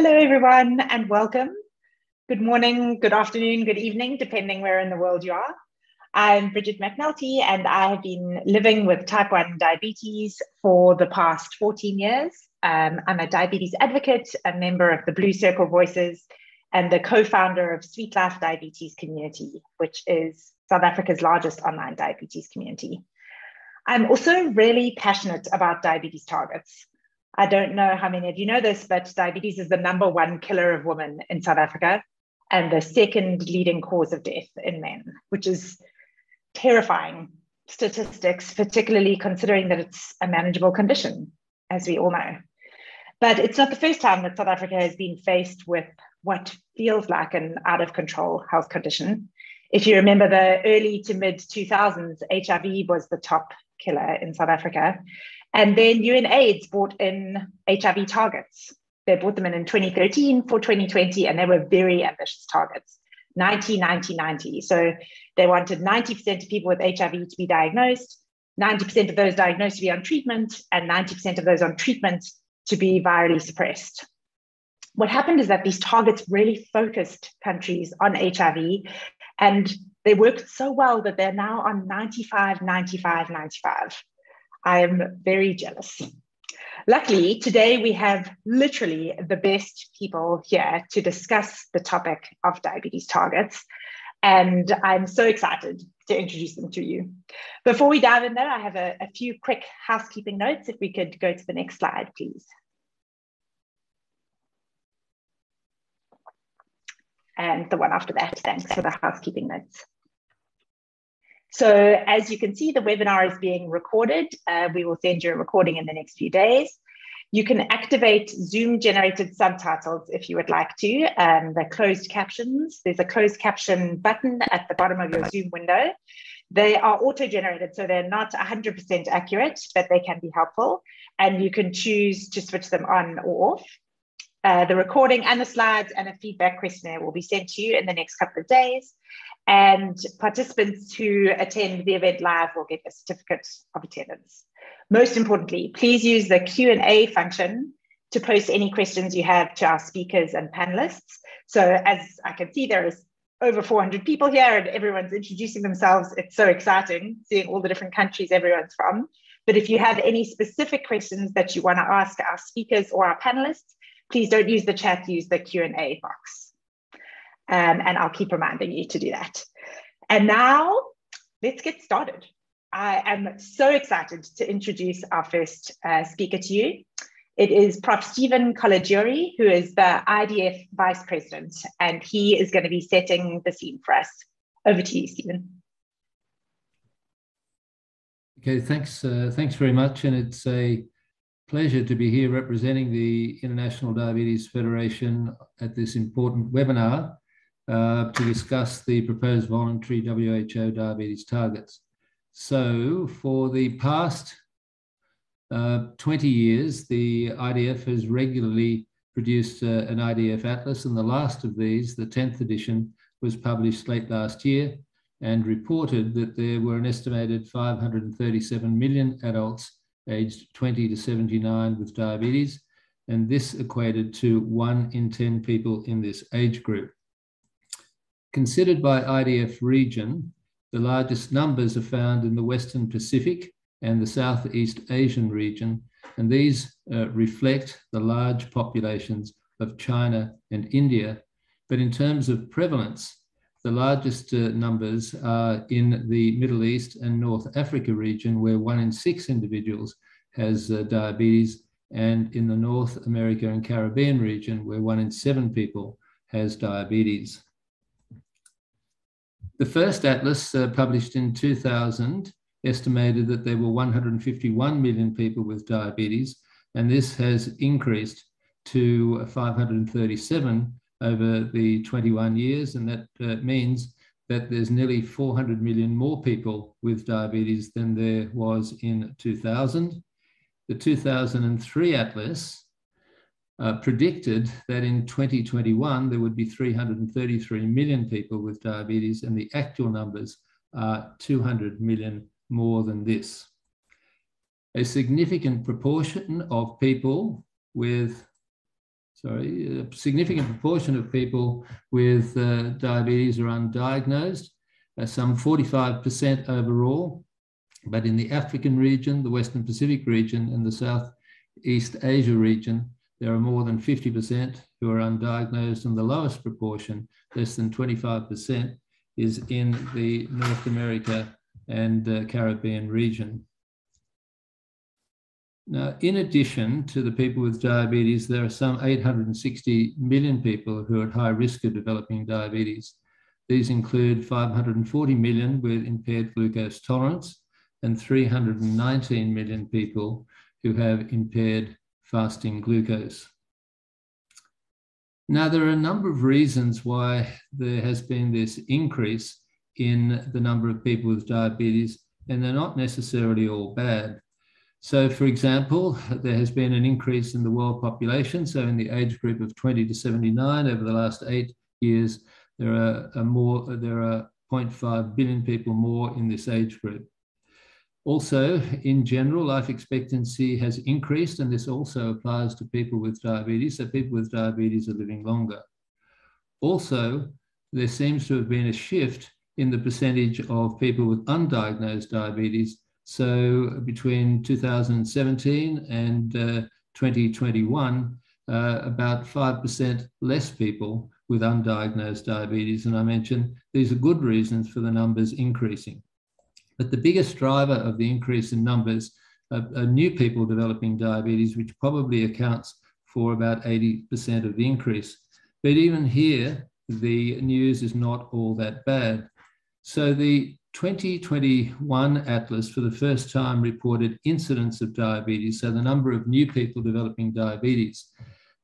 Hello, everyone, and welcome. Good morning, good afternoon, good evening, depending where in the world you are. I'm Bridget McNulty, and I have been living with type 1 diabetes for the past 14 years. Um, I'm a diabetes advocate, a member of the Blue Circle Voices, and the co founder of Sweet Life Diabetes Community, which is South Africa's largest online diabetes community. I'm also really passionate about diabetes targets. I don't know how many of you know this, but diabetes is the number one killer of women in South Africa and the second leading cause of death in men, which is terrifying statistics, particularly considering that it's a manageable condition, as we all know. But it's not the first time that South Africa has been faced with what feels like an out of control health condition. If you remember the early to mid 2000s, HIV was the top killer in South Africa. And then UNAIDS brought in HIV targets. They brought them in in 2013 for 2020, and they were very ambitious targets 90, 90, 90. So they wanted 90% of people with HIV to be diagnosed, 90% of those diagnosed to be on treatment, and 90% of those on treatment to be virally suppressed. What happened is that these targets really focused countries on HIV, and they worked so well that they're now on 95, 95, 95. I am very jealous. Luckily, today we have literally the best people here to discuss the topic of diabetes targets. And I'm so excited to introduce them to you. Before we dive in, though, I have a, a few quick housekeeping notes. If we could go to the next slide, please. And the one after that, thanks for the housekeeping notes. So as you can see, the webinar is being recorded. Uh, we will send you a recording in the next few days. You can activate Zoom generated subtitles if you would like to. Um, the closed captions, there's a closed caption button at the bottom of your Zoom window. They are auto generated, so they're not 100% accurate, but they can be helpful. And you can choose to switch them on or off. Uh, the recording and the slides and a feedback questionnaire will be sent to you in the next couple of days. And participants who attend the event live will get a certificate of attendance. Most importantly, please use the Q&A function to post any questions you have to our speakers and panelists. So as I can see, there is over 400 people here and everyone's introducing themselves. It's so exciting seeing all the different countries everyone's from. But if you have any specific questions that you want to ask our speakers or our panelists, please don't use the chat, use the Q&A box. Um, and I'll keep reminding you to do that. And now let's get started. I am so excited to introduce our first uh, speaker to you. It is Prof. Stephen Colagiuri, who is the IDF Vice President, and he is going to be setting the scene for us. Over to you, Stephen. Okay, thanks. Uh, thanks very much, and it's a pleasure to be here representing the International Diabetes Federation at this important webinar uh, to discuss the proposed voluntary WHO diabetes targets. So for the past uh, 20 years, the IDF has regularly produced uh, an IDF atlas, and the last of these, the 10th edition, was published late last year and reported that there were an estimated 537 million adults aged 20 to 79 with diabetes, and this equated to one in 10 people in this age group. Considered by IDF region, the largest numbers are found in the Western Pacific and the Southeast Asian region, and these uh, reflect the large populations of China and India. But in terms of prevalence, the largest uh, numbers are in the Middle East and North Africa region, where one in six individuals has uh, diabetes, and in the North America and Caribbean region, where one in seven people has diabetes. The first atlas, uh, published in 2000, estimated that there were 151 million people with diabetes, and this has increased to 537 over the 21 years, and that uh, means that there's nearly 400 million more people with diabetes than there was in 2000. The 2003 Atlas uh, predicted that in 2021 there would be 333 million people with diabetes, and the actual numbers are 200 million more than this. A significant proportion of people with sorry, a significant proportion of people with uh, diabetes are undiagnosed, uh, some 45% overall. But in the African region, the Western Pacific region, and the Southeast Asia region, there are more than 50% who are undiagnosed, and the lowest proportion, less than 25%, is in the North America and uh, Caribbean region. Now, in addition to the people with diabetes, there are some 860 million people who are at high risk of developing diabetes. These include 540 million with impaired glucose tolerance and 319 million people who have impaired fasting glucose. Now, there are a number of reasons why there has been this increase in the number of people with diabetes, and they're not necessarily all bad. So, for example, there has been an increase in the world population. So, in the age group of 20 to 79, over the last eight years, there are more. There are 0.5 billion people more in this age group. Also, in general, life expectancy has increased, and this also applies to people with diabetes. So, people with diabetes are living longer. Also, there seems to have been a shift in the percentage of people with undiagnosed diabetes. So between 2017 and uh, 2021, uh, about 5% less people with undiagnosed diabetes. And I mentioned these are good reasons for the numbers increasing. But the biggest driver of the increase in numbers are, are new people developing diabetes, which probably accounts for about 80% of the increase. But even here, the news is not all that bad. So the 2021 Atlas for the first time reported incidence of diabetes, so the number of new people developing diabetes.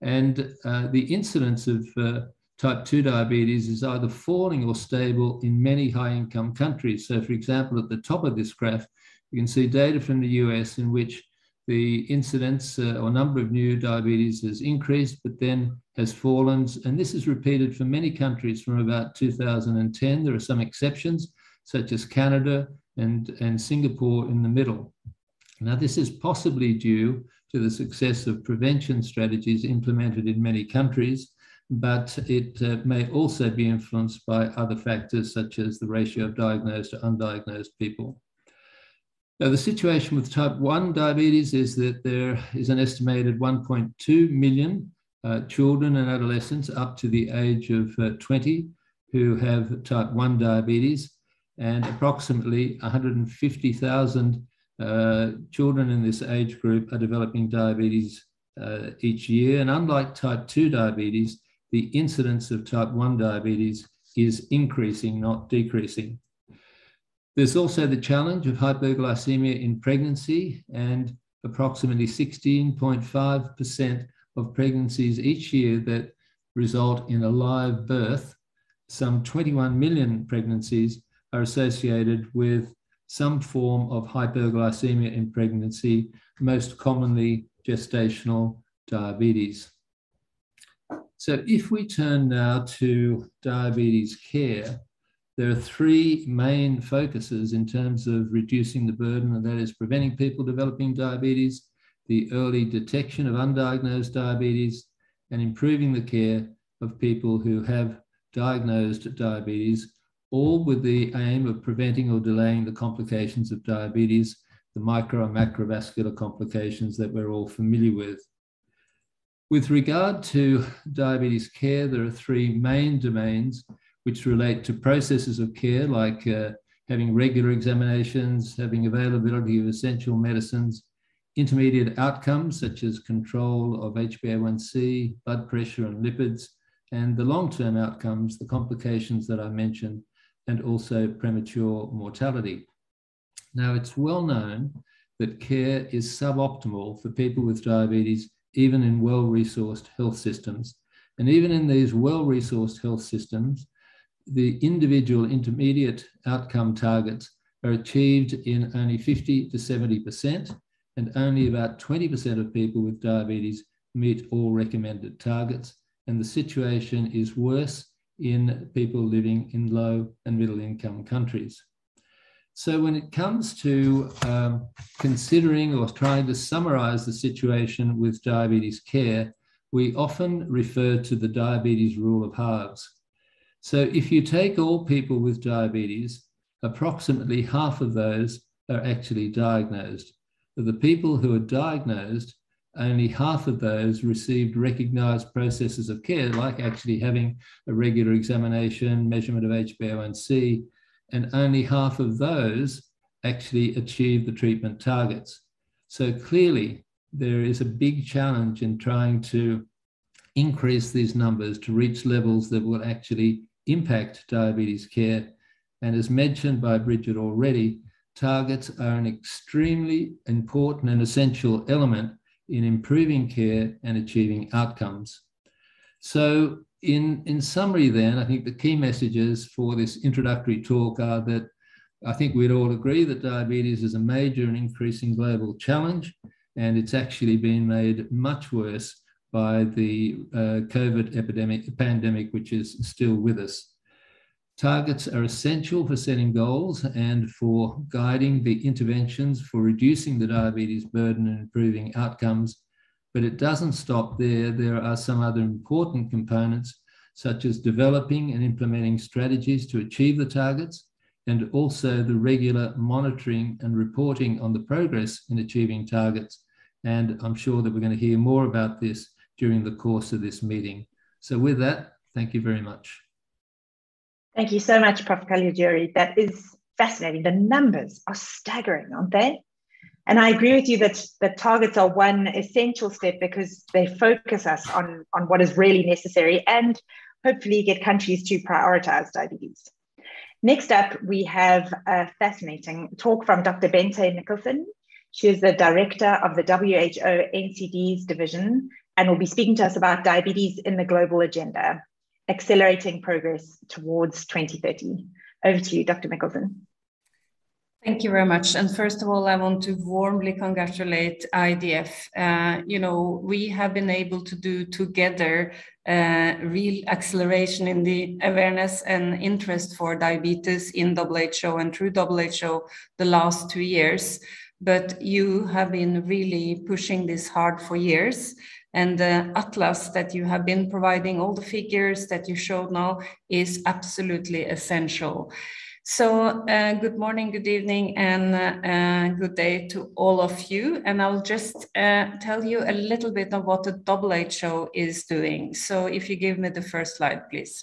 And uh, the incidence of uh, type 2 diabetes is either falling or stable in many high income countries. So, for example, at the top of this graph, you can see data from the US in which the incidence uh, or number of new diabetes has increased, but then has fallen. And this is repeated for many countries from about 2010. There are some exceptions, such as Canada and, and Singapore in the middle. Now, this is possibly due to the success of prevention strategies implemented in many countries, but it uh, may also be influenced by other factors, such as the ratio of diagnosed to undiagnosed people. Now, the situation with type 1 diabetes is that there is an estimated 1.2 million uh, children and adolescents up to the age of uh, 20 who have type 1 diabetes, and approximately 150,000 uh, children in this age group are developing diabetes uh, each year. And unlike type 2 diabetes, the incidence of type 1 diabetes is increasing, not decreasing. There's also the challenge of hyperglycemia in pregnancy, and approximately 16.5% of pregnancies each year that result in a live birth, some 21 million pregnancies are associated with some form of hyperglycemia in pregnancy, most commonly gestational diabetes. So, if we turn now to diabetes care, there are three main focuses in terms of reducing the burden, and that is preventing people developing diabetes, the early detection of undiagnosed diabetes, and improving the care of people who have diagnosed diabetes, all with the aim of preventing or delaying the complications of diabetes, the micro and macrovascular complications that we're all familiar with. With regard to diabetes care, there are three main domains which relate to processes of care like uh, having regular examinations, having availability of essential medicines, intermediate outcomes such as control of HbA1c, blood pressure, and lipids, and the long term outcomes, the complications that I mentioned, and also premature mortality. Now, it's well known that care is suboptimal for people with diabetes, even in well resourced health systems. And even in these well resourced health systems, the individual intermediate outcome targets are achieved in only 50 to 70%, and only about 20% of people with diabetes meet all recommended targets. And the situation is worse in people living in low and middle income countries. So, when it comes to um, considering or trying to summarize the situation with diabetes care, we often refer to the diabetes rule of halves. So if you take all people with diabetes, approximately half of those are actually diagnosed. Of the people who are diagnosed, only half of those received recognized processes of care, like actually having a regular examination, measurement of HbA1c, and only half of those actually achieve the treatment targets. So clearly, there is a big challenge in trying to increase these numbers to reach levels that will actually impact diabetes care. And as mentioned by Bridget already, targets are an extremely important and essential element in improving care and achieving outcomes. So, in, in summary, then, I think the key messages for this introductory talk are that I think we'd all agree that diabetes is a major and increasing global challenge, and it's actually been made much worse by the uh, COVID epidemic, pandemic, which is still with us. Targets are essential for setting goals and for guiding the interventions for reducing the diabetes burden and improving outcomes. But it doesn't stop there. There are some other important components, such as developing and implementing strategies to achieve the targets, and also the regular monitoring and reporting on the progress in achieving targets. And I'm sure that we're going to hear more about this during the course of this meeting. So with that, thank you very much. Thank you so much, Prof. Colagiuri. That is fascinating. The numbers are staggering, aren't they? And I agree with you that the targets are one essential step because they focus us on, on what is really necessary and hopefully get countries to prioritize diabetes. Next up, we have a fascinating talk from Dr. Bente Mikkelsen. She is the director of the WHO NCDs division and will be speaking to us about diabetes in the global agenda accelerating progress towards 2030. Over to you, Dr. Mikkelsen. Thank you very much. And first of all, I want to warmly congratulate IDF. Uh, you know, we have been able to do together uh, real acceleration in the awareness and interest for diabetes in WHO and through WHO the last two years. But you have been really pushing this hard for years. And the atlas that you have been providing, all the figures that you showed now, is absolutely essential. So, uh, good morning, good evening, and uh, good day to all of you. And I'll just uh, tell you a little bit of what the WHO is doing. So, if you give me the first slide, please.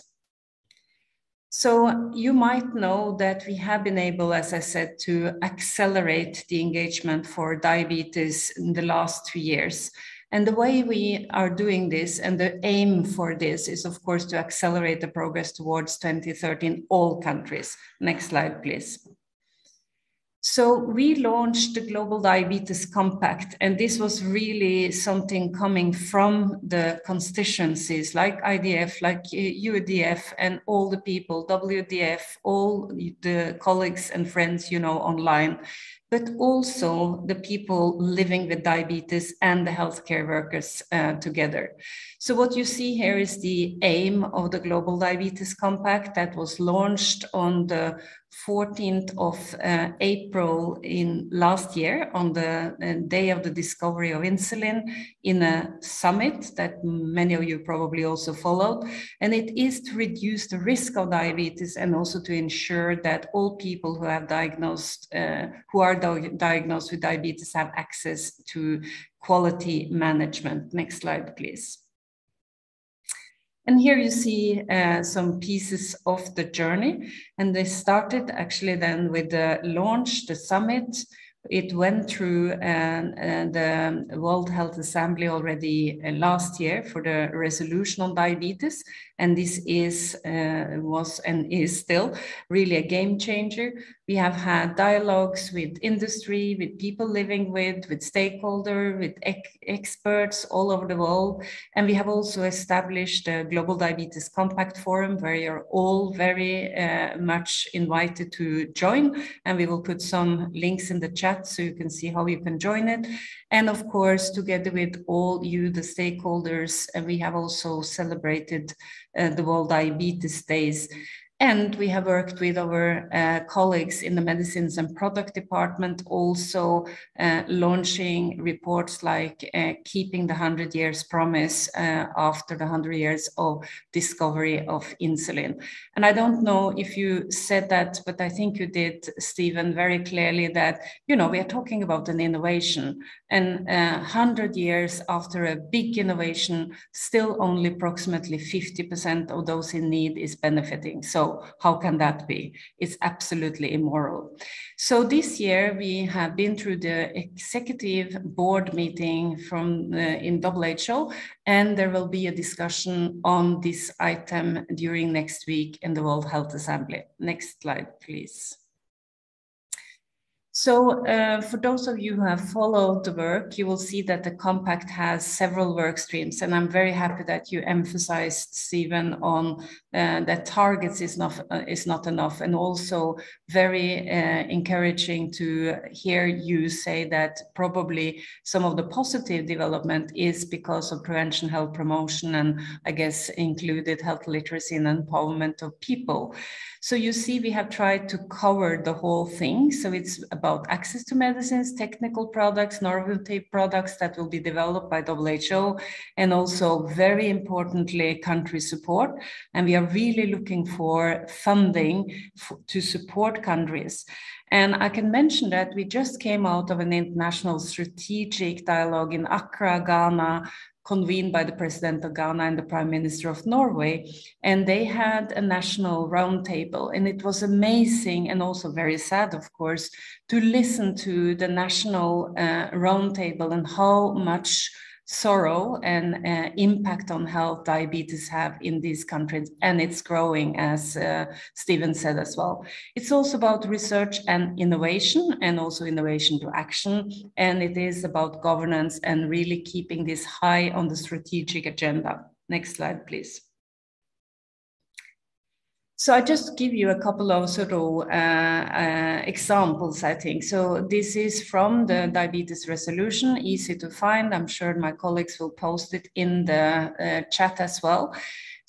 So, you might know that we have been able, as I said, to accelerate the engagement for diabetes in the last two years. And the way we are doing this and the aim for this is, of course, to accelerate the progress towards 2030 in all countries. Next slide, please. So we launched the Global Diabetes Compact, and this was really something coming from the constituencies like IDF, like UDF, and all the people, WDF, all the colleagues and friends, you know, online but also the people living with diabetes and the healthcare workers uh, together. So what you see here is the aim of the Global Diabetes Compact that was launched on the 14th of uh, April in last year on the uh, day of the discovery of insulin in a summit that many of you probably also followed. And it is to reduce the risk of diabetes and also to ensure that all people who have diagnosed, uh, who are diagnosed with diabetes have access to quality management. Next slide, please. And here you see uh, some pieces of the journey. And they started actually then with the launch, the summit, it went through uh, the World Health Assembly already uh, last year for the resolution on diabetes, and this is uh, was and is still really a game changer. We have had dialogues with industry, with people living with, with stakeholders, with experts all over the world, and we have also established a Global Diabetes Compact Forum where you're all very uh, much invited to join, and we will put some links in the chat so you can see how you can join it. And of course, together with all you, the stakeholders, and we have also celebrated uh, the World Diabetes Days. And we have worked with our uh, colleagues in the medicines and product department, also uh, launching reports like uh, keeping the 100 years promise uh, after the 100 years of discovery of insulin. And I don't know if you said that, but I think you did, Stephen, very clearly that, you know, we are talking about an innovation and 100 uh, years after a big innovation, still only approximately 50% of those in need is benefiting. So how can that be? It's absolutely immoral. So this year we have been through the executive board meeting from in WHO, and there will be a discussion on this item during next week in the World Health Assembly. Next slide, please. So uh, for those of you who have followed the work, you will see that the compact has several work streams. And I'm very happy that you emphasized, Stephen, on uh, that targets is not, uh, is not enough. And also very uh, encouraging to hear you say that probably some of the positive development is because of prevention, health promotion, and I guess included health literacy and empowerment of people. So you see, we have tried to cover the whole thing. So it's about access to medicines, technical products, novel-type products that will be developed by WHO, and also very importantly, country support. And we are really looking for funding to support countries. And I can mention that we just came out of an international strategic dialogue in Accra, Ghana, convened by the president of Ghana and the prime minister of Norway. And they had a national roundtable. And it was amazing and also very sad, of course, to listen to the national uh, roundtable and how much sorrow and uh, impact on health diabetes have in these countries and it's growing as uh, stephen said as well. It's also about research and innovation and also innovation to action and it is about governance and really keeping this high on the strategic agenda. Next slide please so I just give you a couple of sort of uh, uh, examples, I think. So this is from the diabetes resolution, easy to find. I'm sure my colleagues will post it in the uh, chat as well.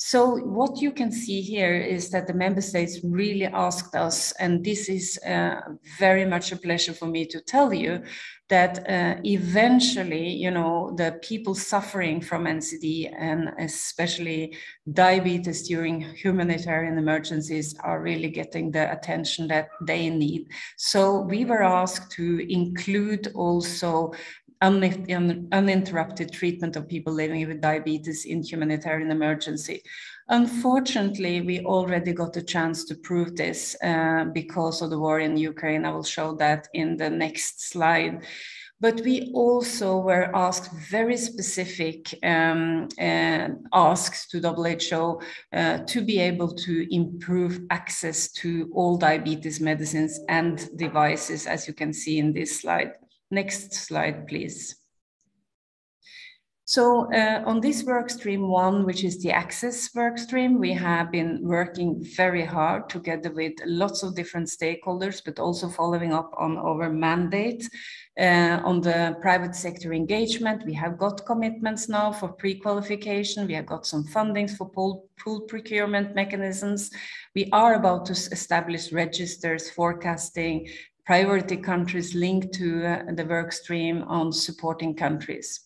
So what you can see here is that the member states really asked us, and this is uh, very much a pleasure for me to tell you, that uh, eventually, you know, the people suffering from NCD and especially diabetes during humanitarian emergencies are really getting the attention that they need. So we were asked to include also uninterrupted treatment of people living with diabetes in humanitarian emergency. Unfortunately, we already got a chance to prove this uh, because of the war in Ukraine. I will show that in the next slide. But we also were asked very specific um, uh, asks to WHO uh, to be able to improve access to all diabetes medicines and devices, as you can see in this slide. Next slide, please. So uh, on this work stream one, which is the access work stream, we have been working very hard together with lots of different stakeholders, but also following up on our mandate uh, on the private sector engagement. We have got commitments now for pre-qualification. We have got some fundings for pool, pool procurement mechanisms. We are about to establish registers forecasting priority countries linked to uh, the work stream on supporting countries.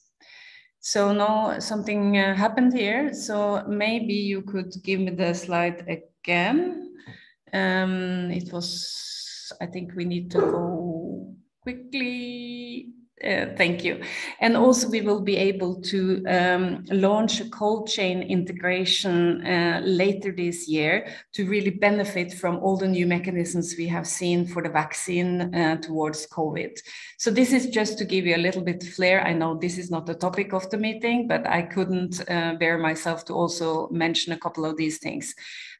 So now something uh, happened here. So maybe you could give me the slide again. Um, it was, I think we need to go quickly. Uh, thank you. And also we will be able to um, launch a cold chain integration uh, later this year to really benefit from all the new mechanisms we have seen for the vaccine uh, towards COVID. So this is just to give you a little bit of flair. I know this is not the topic of the meeting, but I couldn't uh, bear myself to also mention a couple of these things.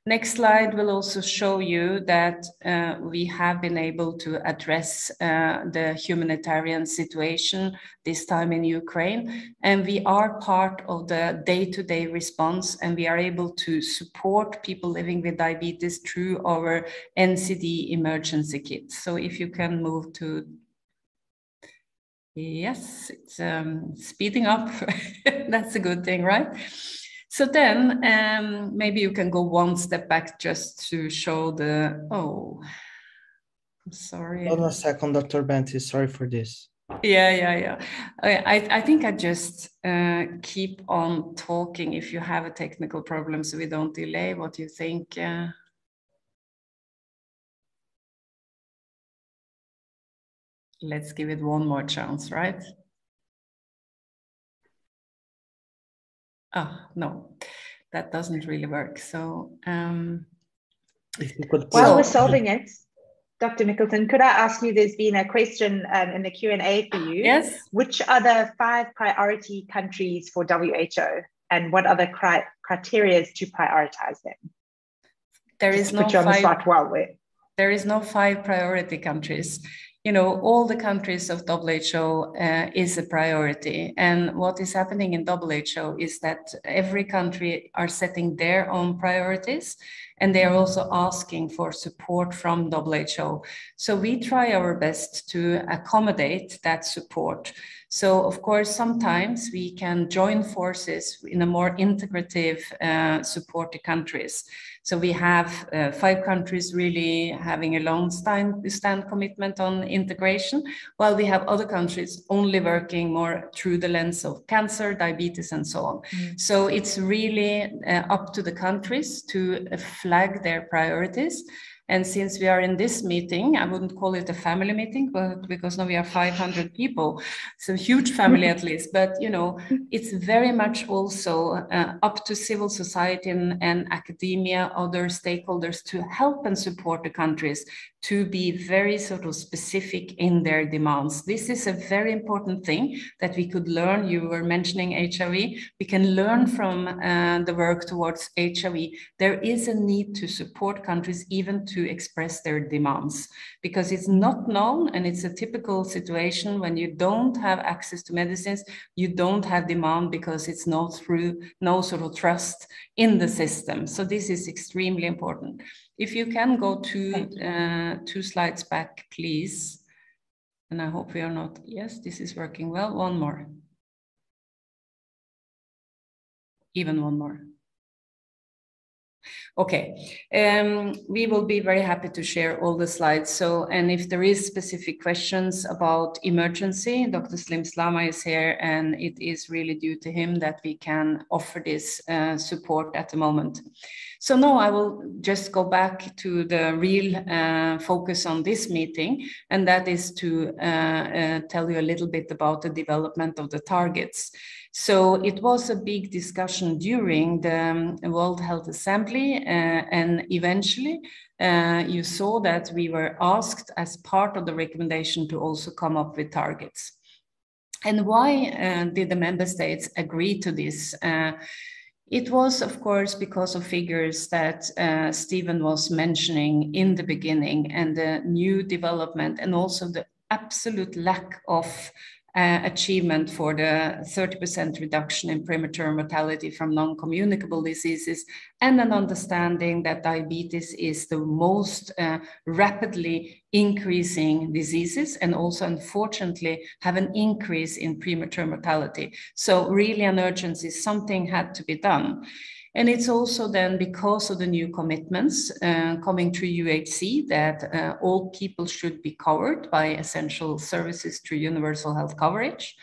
Next slide will also show you that uh, we have been able to address uh, the humanitarian situation, this time in Ukraine. And we are part of the day-to-day response and we are able to support people living with diabetes through our NCD emergency kit. So if you can move to Yes, it's um, speeding up. That's a good thing, right? So then um, maybe you can go one step back just to show the, oh, I'm sorry. Hold on a second, Dr. Bente, sorry for this. Yeah, yeah, yeah. I, I think I just uh, keep on talking if you have a technical problem so we don't delay. What do you think? Uh, let's give it one more chance, right? Oh, no, that doesn't really work. So, um, if you could while we're solving it, Dr. Mikkelsen, could I ask you, there's been a question um, in the Q&A for you. Yes. Which are the five priority countries for WHO and what are the cri criteria to prioritize them? There is Just no put you on the five, spot while we're... there is no five priority countries you know, all the countries of WHO uh, is a priority. And what is happening in WHO is that every country are setting their own priorities and they are also asking for support from WHO. So we try our best to accommodate that support. So of course, sometimes we can join forces in a more integrative uh, support the countries. So we have uh, five countries really having a long stand, stand commitment on integration, while we have other countries only working more through the lens of cancer, diabetes, and so on. Mm. So it's really uh, up to the countries to flag their priorities and since we are in this meeting, I wouldn't call it a family meeting, but because now we are 500 people, it's a huge family at least. But you know, it's very much also uh, up to civil society and, and academia, other stakeholders to help and support the countries to be very sort of specific in their demands. This is a very important thing that we could learn. You were mentioning HIV. We can learn from uh, the work towards HIV. There is a need to support countries even to express their demands because it's not known and it's a typical situation when you don't have access to medicines, you don't have demand because it's not through no sort of trust in the system. So this is extremely important. If you can go two, uh, two slides back, please. And I hope we are not, yes, this is working well. One more. Even one more. Okay, um, we will be very happy to share all the slides. So, and if there is specific questions about emergency, Dr. Slim Slama is here and it is really due to him that we can offer this uh, support at the moment. So now I will just go back to the real uh, focus on this meeting, and that is to uh, uh tell you a little bit about the development of the targets. So it was a big discussion during the um, World Health Assembly, uh, and eventually uh, you saw that we were asked as part of the recommendation to also come up with targets. And why uh, did the member states agree to this? Uh, it was, of course, because of figures that uh, Stephen was mentioning in the beginning and the new development and also the absolute lack of uh, achievement for the 30% reduction in premature mortality from non-communicable diseases and an understanding that diabetes is the most uh, rapidly increasing diseases and also unfortunately have an increase in premature mortality. So really an urgency, something had to be done. And it's also then because of the new commitments uh, coming through UHC that uh, all people should be covered by essential services through universal health coverage.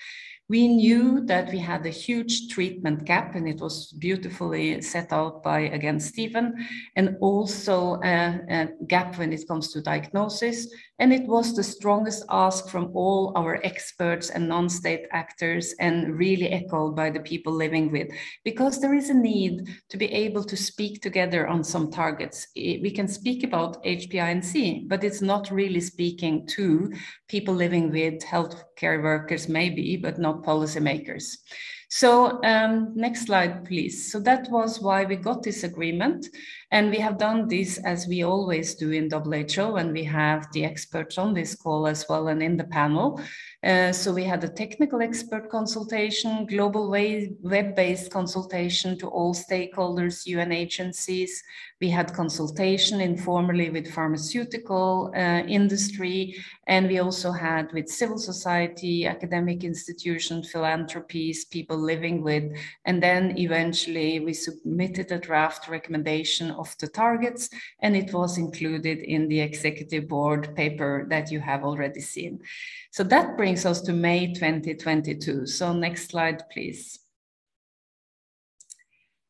We knew that we had a huge treatment gap, and it was beautifully set out by, again, Stephen, and also a, a, gap when it comes to diagnosis. And it was the strongest ask from all our experts and non state actors, and really echoed by the people living with, because there is a need to be able to speak together on some targets. We can speak about HbA1c, but it's not really speaking to people living with healthcare workers, maybe, but not policymakers. So um, next slide, please. So that was why we got this agreement. And we have done this as we always do in WHO, and we have the experts on this call as well and in the panel. Uh, so we had a technical expert consultation, global web-based consultation to all stakeholders, UN agencies. We had consultation informally with pharmaceutical uh, industry, and we also had with civil society, academic institutions, philanthropies, people living with, and then eventually we submitted a draft recommendation of the targets, and it was included in the executive board paper that you have already seen. So that brings us to May 2022. So next slide, please.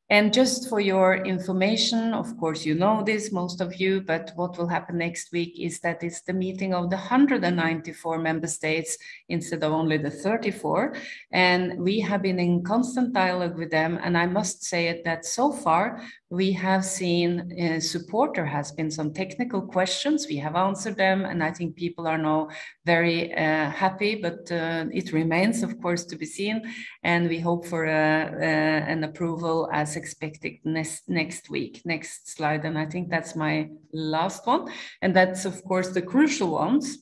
And just for your information, of course, you know this, most of you, but what will happen next week is that it's the meeting of the 194 member states instead of only the 34. And we have been in constant dialogue with them. And I must say that so far, we have seen uh, support. There has been some technical questions. We have answered them, and I think people are now very uh, happy. But uh, it remains, of course, to be seen, and we hope for uh, uh, an approval as expected next next week. Next slide, and I think that's my last one, and that's of course the crucial ones.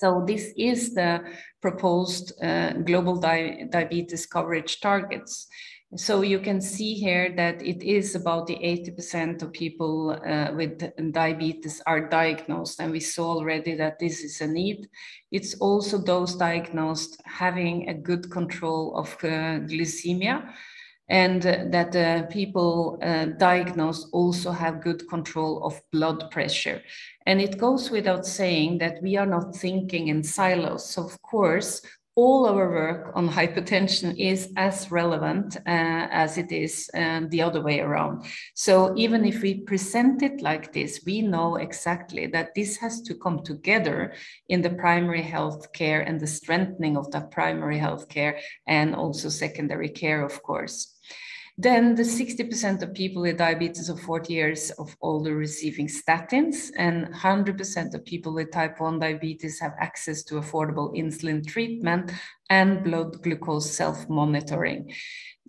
So this is the proposed uh, global di diabetes coverage targets. So you can see here that it is about the 80% of people uh, with diabetes are diagnosed. And we saw already that this is a need. It's also those diagnosed having a good control of uh, glycemia and that uh, people uh, diagnosed also have good control of blood pressure. And it goes without saying that we are not thinking in silos. So of course, all our work on hypertension is as relevant uh, as it is uh, the other way around. So even if we present it like this, we know exactly that this has to come together in the primary health care and the strengthening of that primary health care and also secondary care, of course. Then the 60% of people with diabetes of 40 years of older receiving statins, and 100% of people with type 1 diabetes have access to affordable insulin treatment and blood glucose self monitoring.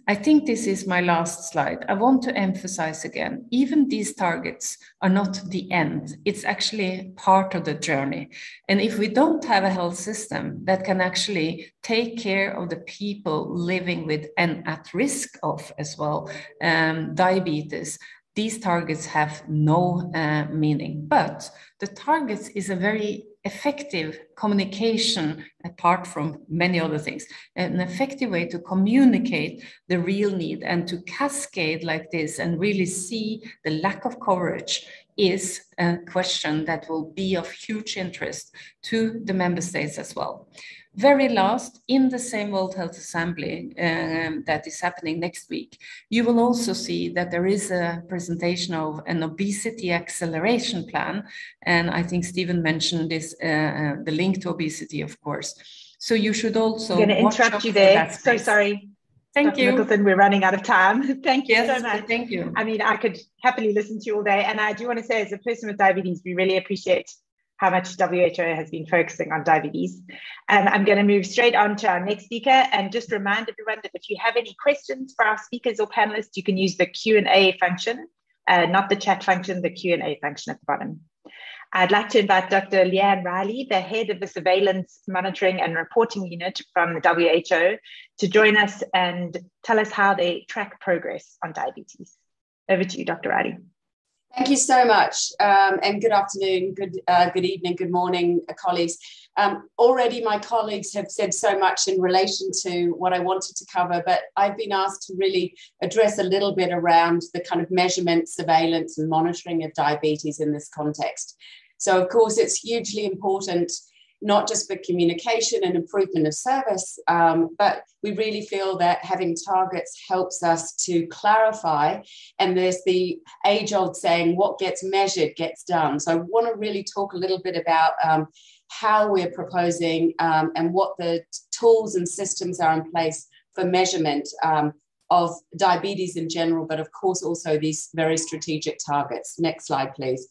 I think this is my last slide. I want to emphasize again, even these targets are not the end. It's actually part of the journey. And if we don't have a health system that can actually take care of the people living with and at risk of as well um, diabetes, these targets have no uh, meaning. But the targets is a very effective communication, apart from many other things, an effective way to communicate the real need and to cascade like this and really see the lack of coverage is a question that will be of huge interest to the member states as well. Very last, in the same World Health Assembly um, that is happening next week, you will also see that there is a presentation of an obesity acceleration plan. And I think Stephen mentioned this, uh, uh, the link to obesity, of course. So you should also. I'm going to interrupt you there. So sorry. Thank Dr. you. Mikkelsen, we're running out of time. thank you yes, so much. Thank you. I mean, I could happily listen to you all day. And I do want to say, as a person with diabetes, we really appreciate how much WHO has been focusing on diabetes. And I'm going to move straight on to our next speaker and just remind everyone that if you have any questions for our speakers or panelists, you can use the Q&A function, uh, not the chat function, the Q&A function at the bottom. I'd like to invite Dr. Leanne Riley, the head of the Surveillance Monitoring and Reporting Unit from the WHO, to join us and tell us how they track progress on diabetes. Over to you, Dr. Riley. Thank you so much, um, and good afternoon, good uh, good evening, good morning, uh, colleagues. Um, already, my colleagues have said so much in relation to what I wanted to cover, but I've been asked to really address a little bit around the kind of measurement, surveillance, and monitoring of diabetes in this context. So, of course, it's hugely important not just for communication and improvement of service, um, but we really feel that having targets helps us to clarify. And there's the age old saying, what gets measured gets done. So I want to really talk a little bit about um, how we're proposing um, and what the tools and systems are in place for measurement um, of diabetes in general, but of course also these very strategic targets. Next slide, please.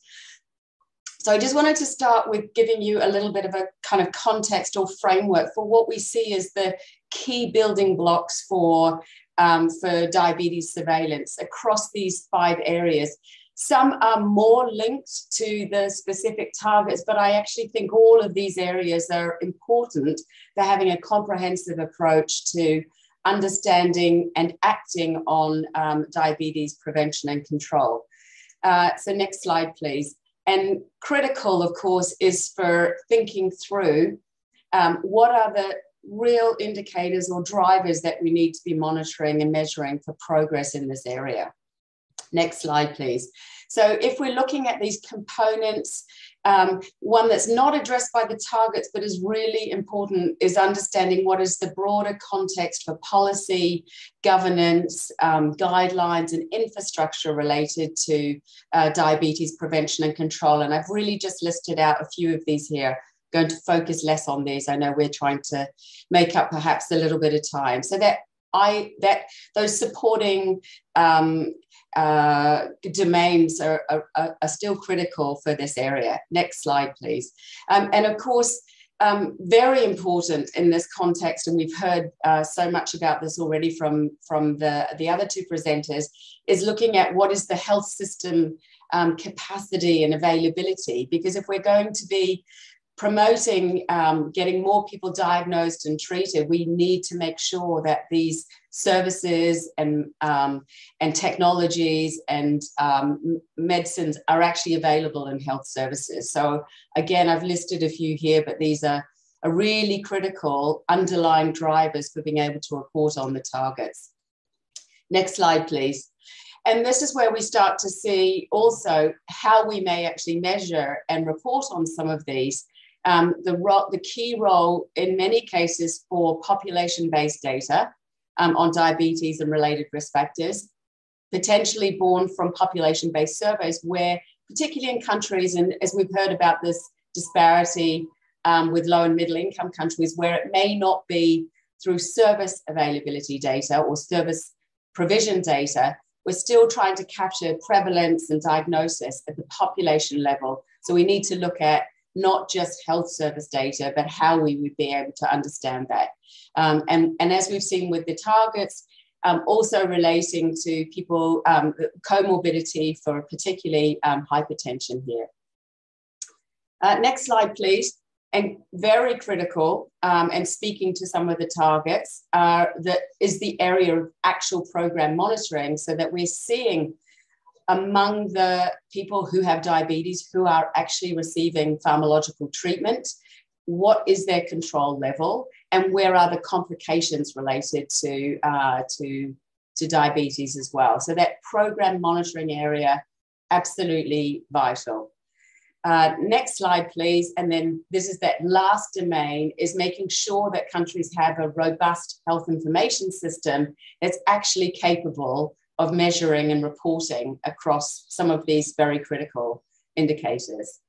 So I just wanted to start with giving you a little bit of a kind of context or framework for what we see as the key building blocks for, um, for diabetes surveillance across these five areas. Some are more linked to the specific targets, but I actually think all of these areas are important for having a comprehensive approach to understanding and acting on um, diabetes prevention and control. Uh, so next slide, please. And critical, of course, is for thinking through um, what are the real indicators or drivers that we need to be monitoring and measuring for progress in this area. Next slide, please. So if we're looking at these components, um, one that's not addressed by the targets but is really important is understanding what is the broader context for policy, governance, um, guidelines, and infrastructure related to uh, diabetes prevention and control. And I've really just listed out a few of these here. Going to focus less on these. I know we're trying to make up perhaps a little bit of time. So that I that those supporting um, uh, domains are, are, are, still critical for this area. Next slide, please. Um, and of course, um, very important in this context, and we've heard uh, so much about this already from, from the, the other two presenters, is looking at what is the health system um, capacity and availability. Because if we're going to be promoting um, getting more people diagnosed and treated, we need to make sure that these services and, um, and technologies and um, medicines are actually available in health services. So again, I've listed a few here, but these are, are really critical underlying drivers for being able to report on the targets. Next slide, please. And this is where we start to see also how we may actually measure and report on some of these um, the, ro- the key role in many cases for population based data um, on diabetes and related risk factors, potentially born from population based surveys, where, particularly in countries, and as we've heard about this disparity um, with low and middle income countries, where it may not be through service availability data or service provision data, we're still trying to capture prevalence and diagnosis at the population level. So we need to look at not just health service data, but how we would be able to understand that. Um, and, and as we've seen with the targets, um, also relating to people, um, comorbidity for particularly um, hypertension here. Uh, next slide, please. And very critical, um, and speaking to some of the targets, uh, that is the area of actual program monitoring so that we're seeing among the people who have diabetes who are actually receiving pharmacological treatment, what is their control level and where are the complications related to, uh, to, to diabetes as well. So that program monitoring area, absolutely vital. Uh, next slide, please. And then this is that last domain is making sure that countries have a robust health information system that's actually capable of measuring and reporting across some of these very critical indicators.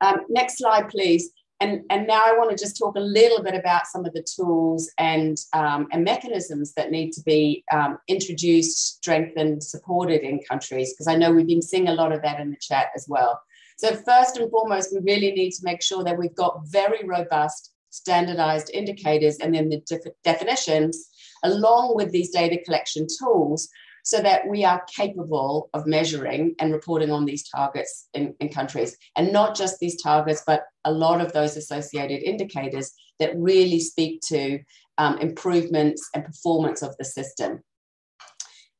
Um, next slide, please. And, and now I want to just talk a little bit about some of the tools and, um, and mechanisms that need to be um, introduced, strengthened, supported in countries, because I know we've been seeing a lot of that in the chat as well. So first and foremost, we really need to make sure that we've got very robust standardized indicators and then the def definitions along with these data collection tools so that we are capable of measuring and reporting on these targets in, in countries. And not just these targets, but a lot of those associated indicators that really speak to um, improvements and performance of the system.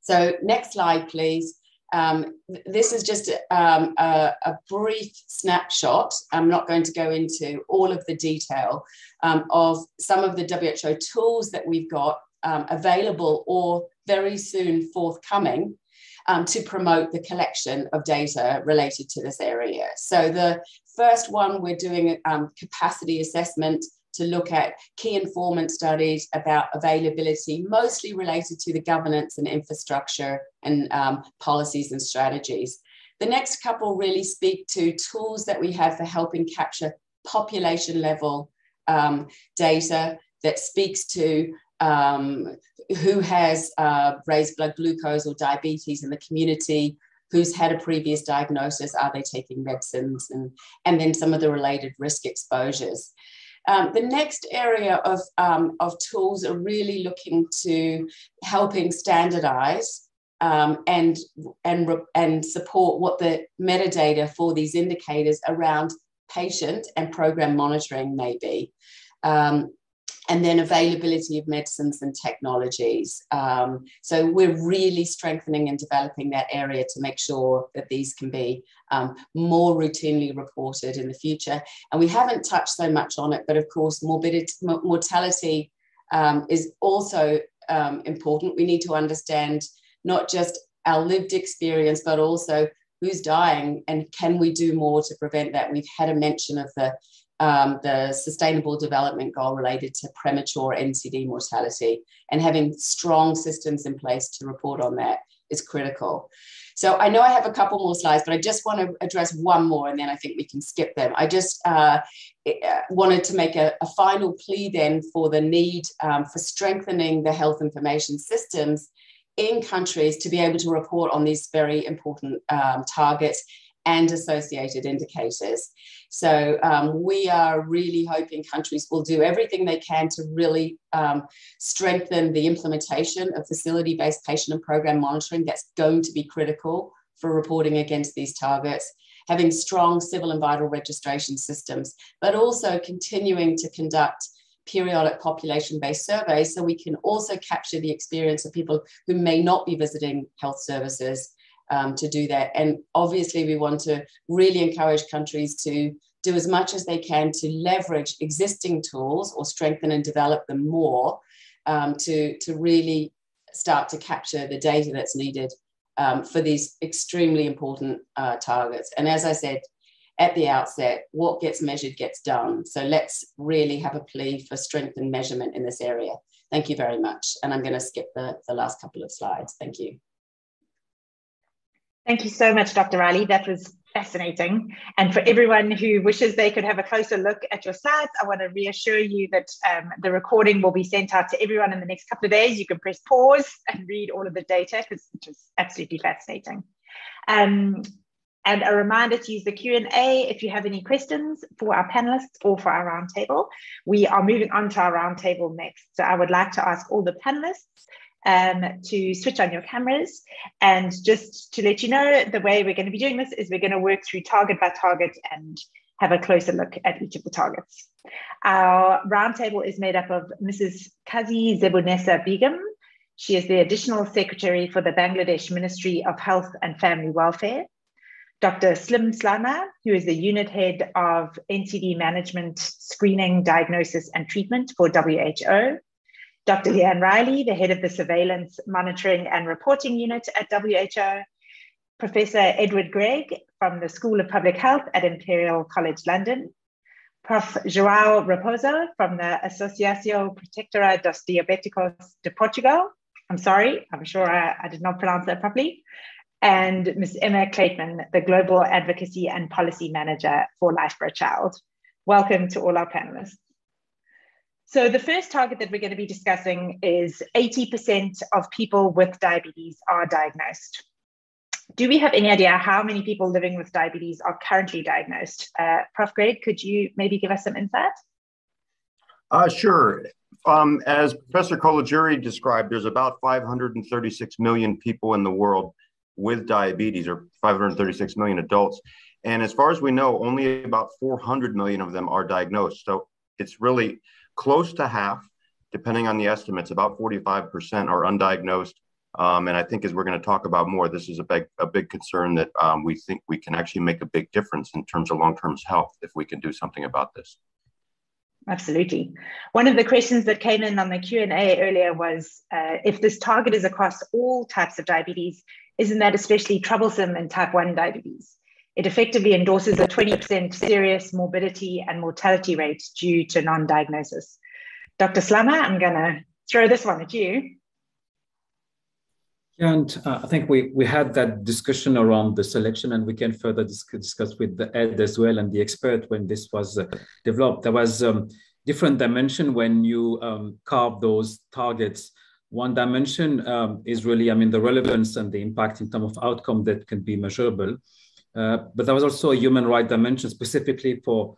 So next slide, please. Um, this is just um, a, a, brief snapshot. I'm not going to go into all of the detail um, of some of the WHO tools that we've got um, available or very soon forthcoming um, to promote the collection of data related to this area. So the first one, we're doing um, capacity assessment to look at key informant studies about availability, mostly related to the governance and infrastructure and um, policies and strategies. The next couple really speak to tools that we have for helping capture population level um, data that speaks to um, who has uh, raised blood glucose or diabetes in the community, who's had a previous diagnosis, are they taking medicines, and, and then some of the related risk exposures. Um, the next area of, um, of tools are really looking to helping standardize um, and, and, and support what the metadata for these indicators around patient and program monitoring may be. Um, and then availability of medicines and technologies. Um, so we're really strengthening and developing that area to make sure that these can be um, more routinely reported in the future. And we haven't touched so much on it, but of course, morbidity, mortality um, is also um, important. We need to understand not just our lived experience, but also who's dying and can we do more to prevent that? We've had a mention of the um, the sustainable development goal related to premature NCD mortality and having strong systems in place to report on that is critical. So I know I have a couple more slides, but I just want to address one more and then I think we can skip them. I just uh, uh wanted to make a, a, final plea then for the need um, for strengthening the health information systems in countries to be able to report on these very important um, targets and associated indicators. So um, we are really hoping countries will do everything they can to really um, strengthen the implementation of facility-based patient and program monitoring. That's going to be critical for reporting against these targets. Having strong civil and vital registration systems, but also continuing to conduct periodic population-based surveys so we can also capture the experience of people who may not be visiting health services um, to do that. And obviously, we want to really encourage countries to do as much as they can to leverage existing tools or strengthen and develop them more um, to, to really start to capture the data that's needed um, for these extremely important uh, targets. And as I said at the outset, what gets measured gets done. So let's really have a plea for strengthened measurement in this area. Thank you very much. And I'm going to skip the, the last couple of slides. Thank you. Thank you so much, Dr. Riley. That was fascinating. And for everyone who wishes they could have a closer look at your slides, I want to reassure you that um, the recording will be sent out to everyone in the next couple of days. You can press pause and read all of the data because it was absolutely fascinating. Um, and a reminder to use the Q&A if you have any questions for our panelists or for our roundtable. We are moving on to our roundtable next. So I would like to ask all the panelists um, to switch on your cameras. And just to let you know, the way we're going to be doing this is we're going to work through target by target and have a closer look at each of the targets. Our roundtable is made up of Mrs. Kazi Zebunessa Begum. She is the Additional Secretary for the Bangladesh Ministry of Health and Family Welfare. Dr. Slim Slama, who is the unit head of NCD management, screening, diagnosis, and treatment for WHO. Dr. Leanne Riley, the head of the Surveillance, Monitoring and Reporting Unit at WHO, Professor Edward Gregg from the School of Public Health at Imperial College London, Prof. João Raposo from the Associação Protectora dos Diabéticos de Portugal. I'm sorry, I'm sure I, I did not pronounce that properly. And Ms. Emma Clayton, the Global Advocacy and Policy Manager for Life for a Child. Welcome to all our panelists. So the first target that we're going to be discussing is 80% of people with diabetes are diagnosed. Do we have any idea how many people living with diabetes are currently diagnosed? Uh, Prof. Gregg, could you maybe give us some insight? Uh, sure. Um, as Professor Colagiuri described, there's about 536 million people in the world with diabetes, or 536 million adults. And as far as we know, only about 400 million of them are diagnosed. So it's really close to half, depending on the estimates, about 45% are undiagnosed. Um, and I think as we're going to talk about more, this is a big, a big concern that um, we think we can actually make a big difference in terms of long-term health if we can do something about this. Absolutely. One of the questions that came in on the Q&A earlier was, uh, if this target is across all types of diabetes, isn't that especially troublesome in type 1 diabetes? It effectively endorses a 20% serious morbidity and mortality rate due to non diagnosis. Dr. Slama, I'm going to throw this one at you. Yeah, and uh, I think we, we had that discussion around the selection, and we can further discuss with the ed as well and the expert when this was uh, developed. There was um, different dimension when you um, carve those targets. One dimension um, is really, I mean, the relevance and the impact in terms of outcome that can be measurable. Uh, but there was also a human right dimension specifically for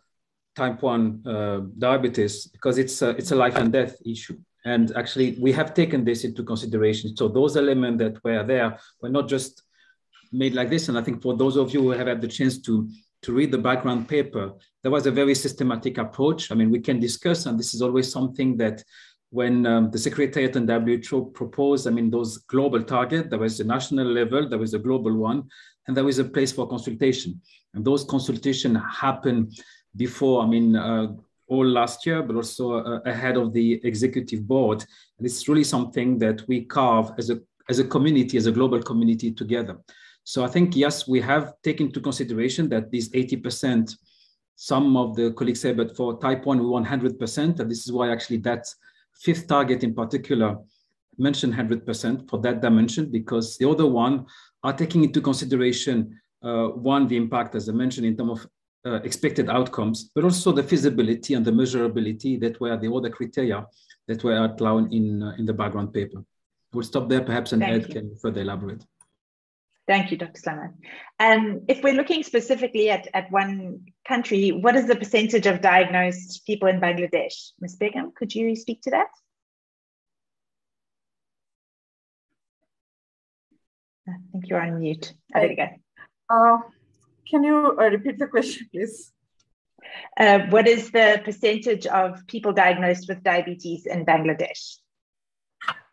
type 1 uh, diabetes because it's a, it's a life and death issue. And actually, we have taken this into consideration. So those elements that were there were not just made like this. And I think for those of you who have had the chance to, to read the background paper, there was a very systematic approach. I mean, we can discuss, and this is always something that when um, the Secretariat and WHO proposed, I mean, those global target, there was a national level, there was a global one, and there was a place for consultation. And those consultation happen before, I mean, uh, all last year, but also uh, ahead of the executive board. And it's really something that we carve as a, as a community, as a global community together. So I think, yes, we have taken into consideration that these 80%, some of the colleagues say, but for type 1, we want 100%. And this is why actually that fifth target in particular mentioned 100% for that dimension, because the other one are taking into consideration, uh, one, the impact, as I mentioned, in terms of uh, expected outcomes, but also the feasibility and the measurability that were the other criteria that were outlined in, uh, in the background paper. We'll stop there perhaps and Thank Ed you. can further elaborate. Thank you, Dr. Slama. And um, if we're looking specifically at, at one country, what is the percentage of diagnosed people in Bangladesh? Ms. Begum, could you speak to that? I think you're on mute. Oh, there you go. Uh, can you uh, repeat the question, please? Uh, what is the percentage of people diagnosed with diabetes in Bangladesh?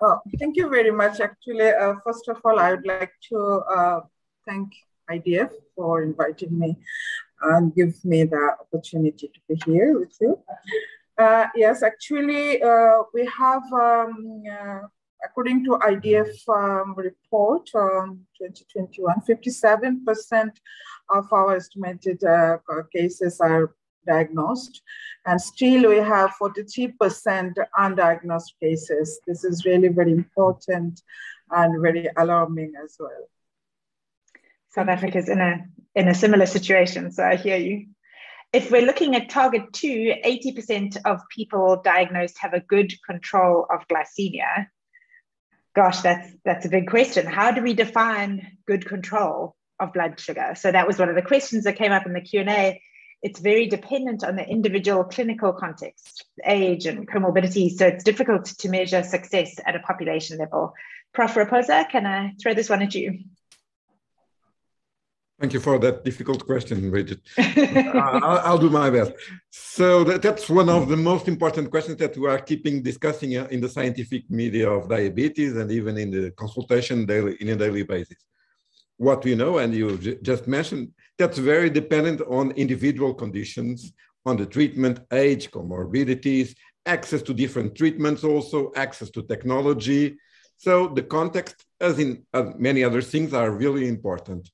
Oh, thank you very much. Actually, uh, first of all, I would like to uh, thank IDF for inviting me and give me the opportunity to be here with you. Uh, yes, actually, uh, we have, um, uh, according to IDF um, report um, 2021, 57% of our estimated uh, cases are diagnosed. And still we have 43% undiagnosed cases. This is really very important and very alarming as well. South Africa is in a, in a similar situation, so I hear you. If we're looking at target two, 80% of people diagnosed have a good control of glycemia. Gosh, that's that's a big question. How do we define good control of blood sugar? So that was one of the questions that came up in the Q&A it's very dependent on the individual clinical context, age and comorbidity. So it's difficult to measure success at a population level. Prof. Raposo, can I throw this one at you? Thank you for that difficult question, Bridget. I'll, I'll, do my best. So that, that's one of the most important questions that we are keeping discussing uh, in the scientific media of diabetes and even in the consultation daily, in a daily basis. What we know, and you just mentioned, that's very dependent on individual conditions, on the treatment, age, comorbidities, access to different treatments also, access to technology. So the context, as in many other things, are really important.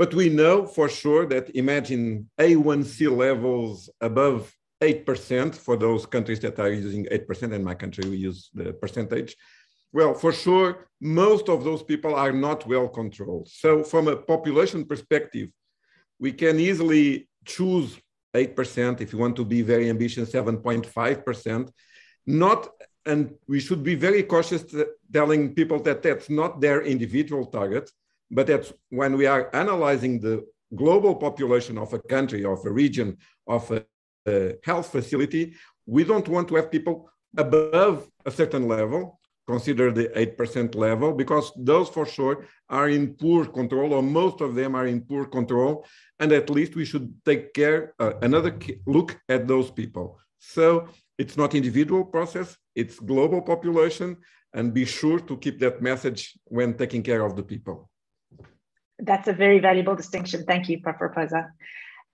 But we know for sure that imagine A1C levels above 8% for those countries that are using 8%, in my country we use the percentage. Well, for sure, most of those people are not well controlled. So from a population perspective, we can easily choose 8% if you want to be very ambitious 7.5% not and we should be very cautious telling people that that's not their individual target but that's when we are analyzing the global population of a country of a region of a, a health facility we don't want to have people above a certain level consider the 8% level because those for sure are in poor control or most of them are in poor control. And at least we should take care uh, another look at those people. So it's not individual process it's global population and be sure to keep that message when taking care of the people that's a very valuable distinction thank you prof Raposo.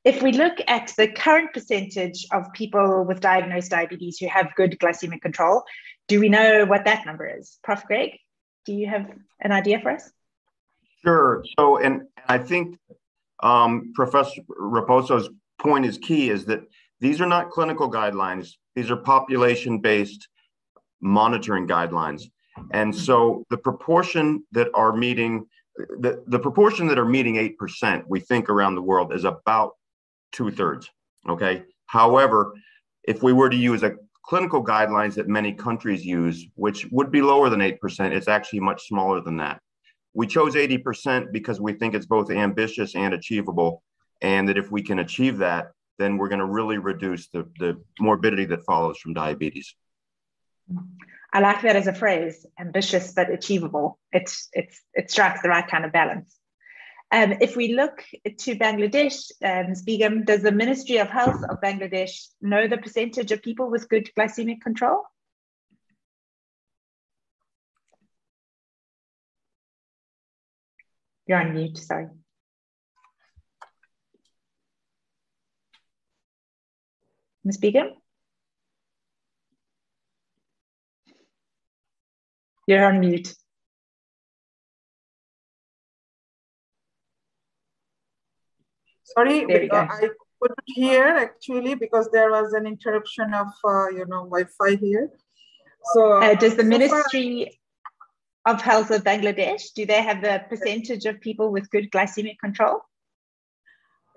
if we look at the current percentage of people with diagnosed diabetes who have good glycemic control do we know what that number is? Prof. Gregg, do you have an idea for us? Sure. So, and I think um, Professor Raposo's point is key is that these are not clinical guidelines. These are population-based monitoring guidelines. And so the proportion that are meeting, the, the proportion that are meeting 8%, we think around the world is about two thirds, okay? However, if we were to use a clinical guidelines that many countries use, which would be lower than 8%. It's actually much smaller than that. We chose 80% because we think it's both ambitious and achievable. And that if we can achieve that, then we're going to really reduce the, the morbidity that follows from diabetes. I like that as a phrase, ambitious but achievable. It's it's it strikes the right kind of balance. Um, if we look to Bangladesh, um, Begum, does the Ministry of Health of Bangladesh know the percentage of people with good glycemic control? You're on mute, sorry. Ms. Begum? You're on mute. Sorry, I couldn't hear actually because there was an interruption of, uh, you know, Wi-Fi here. So uh, does the so Ministry far, of Health of Bangladesh, do they have the percentage of people with good glycemic control?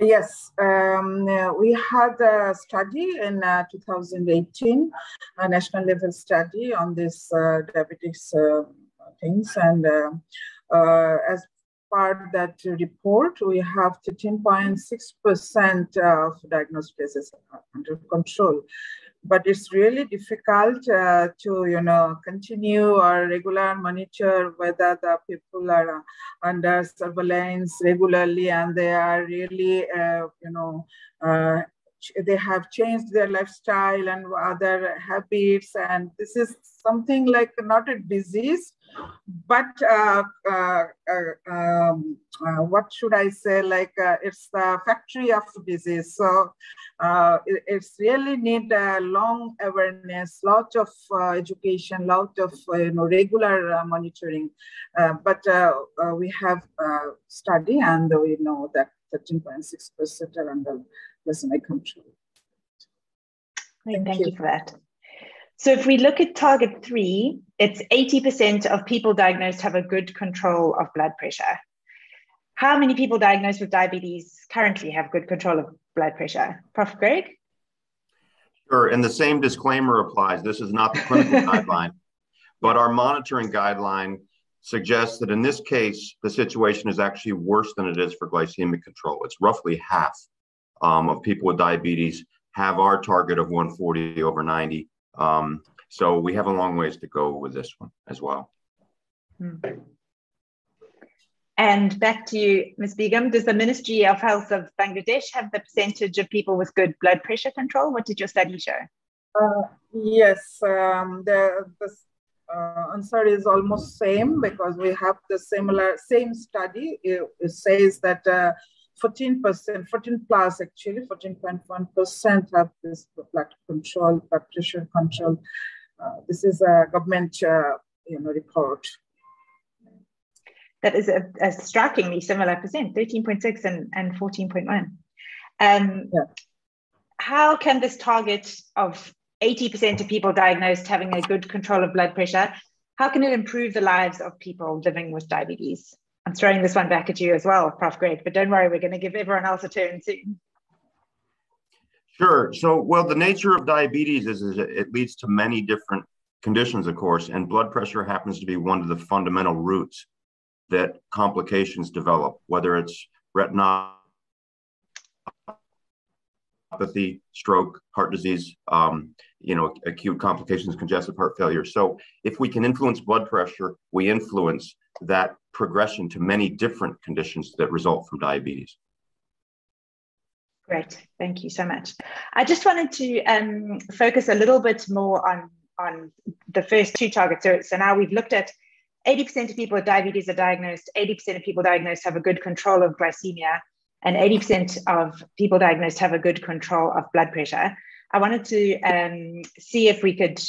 Yes, um, we had a study in uh, 2018, a national level study on this uh, diabetes uh, things. And uh, uh, as part that report, we have 13.6% of diagnosed cases under control but it's really difficult uh, to you know continue or regular monitor whether the people are under surveillance regularly and they are really uh, you know uh, they have changed their lifestyle and other habits and this is something like not a disease but uh, uh, uh, um, uh, what should I say? Like uh, it's the factory of disease. So uh, it, it's really need a long awareness, lot of education, lot of you know regular monitoring. but we have study and we know that 13.6% are under glycemic control. Thank, Thank you. you for that. So if we look at target three, it's 80% of people diagnosed have a good control of blood pressure. How many people diagnosed with diabetes currently have good control of blood pressure? Prof. Gregg? Sure, and the same disclaimer applies. This is not the clinical guideline, but our monitoring guideline suggests that in this case, the situation is actually worse than it is for glycemic control. It's roughly half um, of people with diabetes have our target of 140 over 90 um, so we have a long ways to go with this one as well. Hmm. And back to you, Ms. Begum, does the Ministry of Health of Bangladesh have the percentage of people with good blood pressure control? What did your study show? Uh, yes, um, the, the uh, answer is almost same because we have the similar same study. It, it says that uh, 14%, 14 plus actually, 14.1% have this blood control, blood pressure control. Uh, this is a government uh, you know, report. That is a, a strikingly similar percent, 13.6 and, and 14.1. Um, yeah. How can this target of 80% of people diagnosed having a good control of blood pressure, how can it improve the lives of people living with diabetes? I'm throwing this one back at you as well, Prof. Gregg, but don't worry, we're going to give everyone else a turn soon. Sure. So, well, the nature of diabetes is, is it leads to many different conditions, of course, and blood pressure happens to be one of the fundamental roots that complications develop, whether it's retinopathy, stroke, heart disease, um, you know, acute complications, congestive heart failure. So if we can influence blood pressure, we influence that progression to many different conditions that result from diabetes. Great, thank you so much. I just wanted to um, focus a little bit more on, on the first two targets. So, so now we've looked at 80% of people with diabetes are diagnosed, 80% of people diagnosed have a good control of glycemia, and 80% of people diagnosed have a good control of blood pressure. I wanted to um, see if we could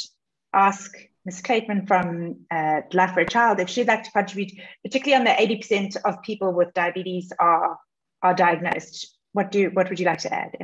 ask Ms. Clayton from uh, Life for a Child, if she'd like to contribute, particularly on the 80% of people with diabetes are, are diagnosed. What, do, what would you like to add?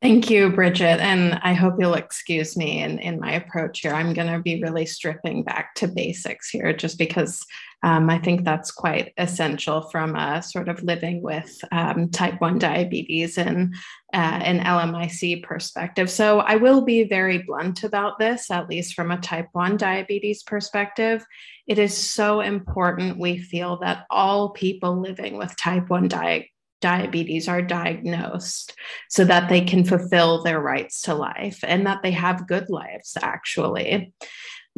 Thank you, Bridget. And I hope you'll excuse me in, in my approach here. I'm going to be really stripping back to basics here, just because um, I think that's quite essential from a sort of living with um, type 1 diabetes and uh, an LMIC perspective. So I will be very blunt about this, at least from a type 1 diabetes perspective. It is so important we feel that all people living with type 1 diabetes diabetes are diagnosed so that they can fulfill their rights to life and that they have good lives, actually.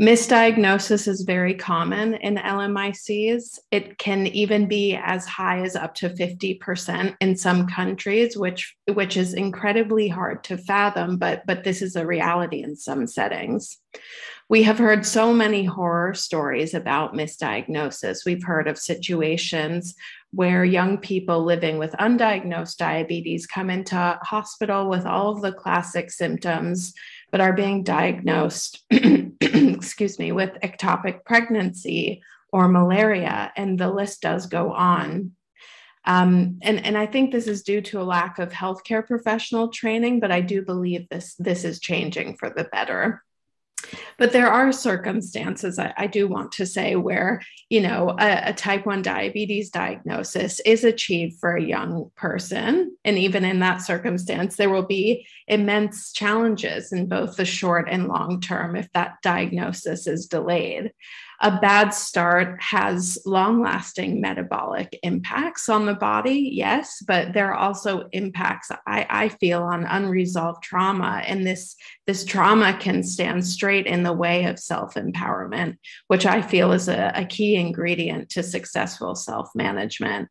Misdiagnosis is very common in LMICs. It can even be as high as up to 50% in some countries, which, which is incredibly hard to fathom, but, but this is a reality in some settings. We have heard so many horror stories about misdiagnosis. We've heard of situations where young people living with undiagnosed diabetes come into hospital with all of the classic symptoms, but are being diagnosed, excuse me, with ectopic pregnancy or malaria, and the list does go on. Um, and, and I think this is due to a lack of healthcare professional training, but I do believe this, this is changing for the better. But there are circumstances, I, I, do want to say, where, you know, a, a, type 1 diabetes diagnosis is achieved for a young person. And even in that circumstance, there will be immense challenges in both the short and long term if that diagnosis is delayed a bad start has long lasting metabolic impacts on the body, yes, but there are also impacts I, I feel on unresolved trauma. And this, this trauma can stand straight in the way of self empowerment, which I feel is a, a key ingredient to successful self management.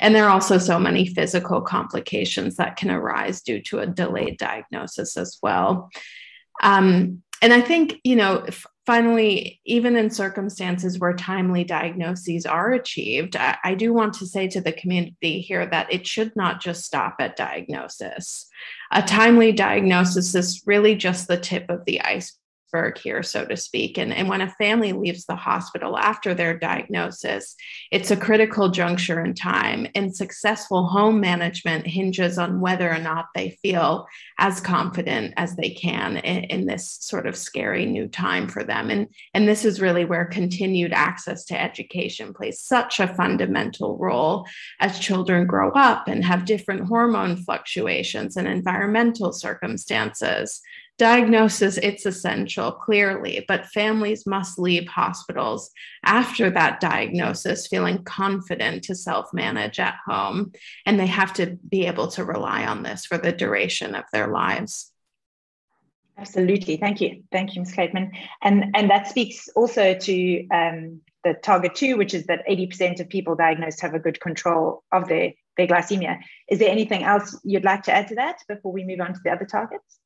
And there are also so many physical complications that can arise due to a delayed diagnosis as well. Um, and I think, you know, finally, even in circumstances where timely diagnoses are achieved, I, I, do want to say to the community here that it should not just stop at diagnosis. A timely diagnosis is really just the tip of the iceberg iceberg here, so to speak. And, and when a family leaves the hospital after their diagnosis, it's a critical juncture in time. And successful home management hinges on whether or not they feel as confident as they can in, in this sort of scary new time for them. And, and this is really where continued access to education plays such a fundamental role as children grow up and have different hormone fluctuations and environmental circumstances Diagnosis, it's essential, clearly, but families must leave hospitals after that diagnosis feeling confident to self manage at home. And they have to be able to rely on this for the duration of their lives. Absolutely. Thank you. Thank you, Ms. Cateman. And, and that speaks also to um, the target two, which is that 80% of people diagnosed have a good control of their, their glycemia. Is there anything else you'd like to add to that before we move on to the other targets?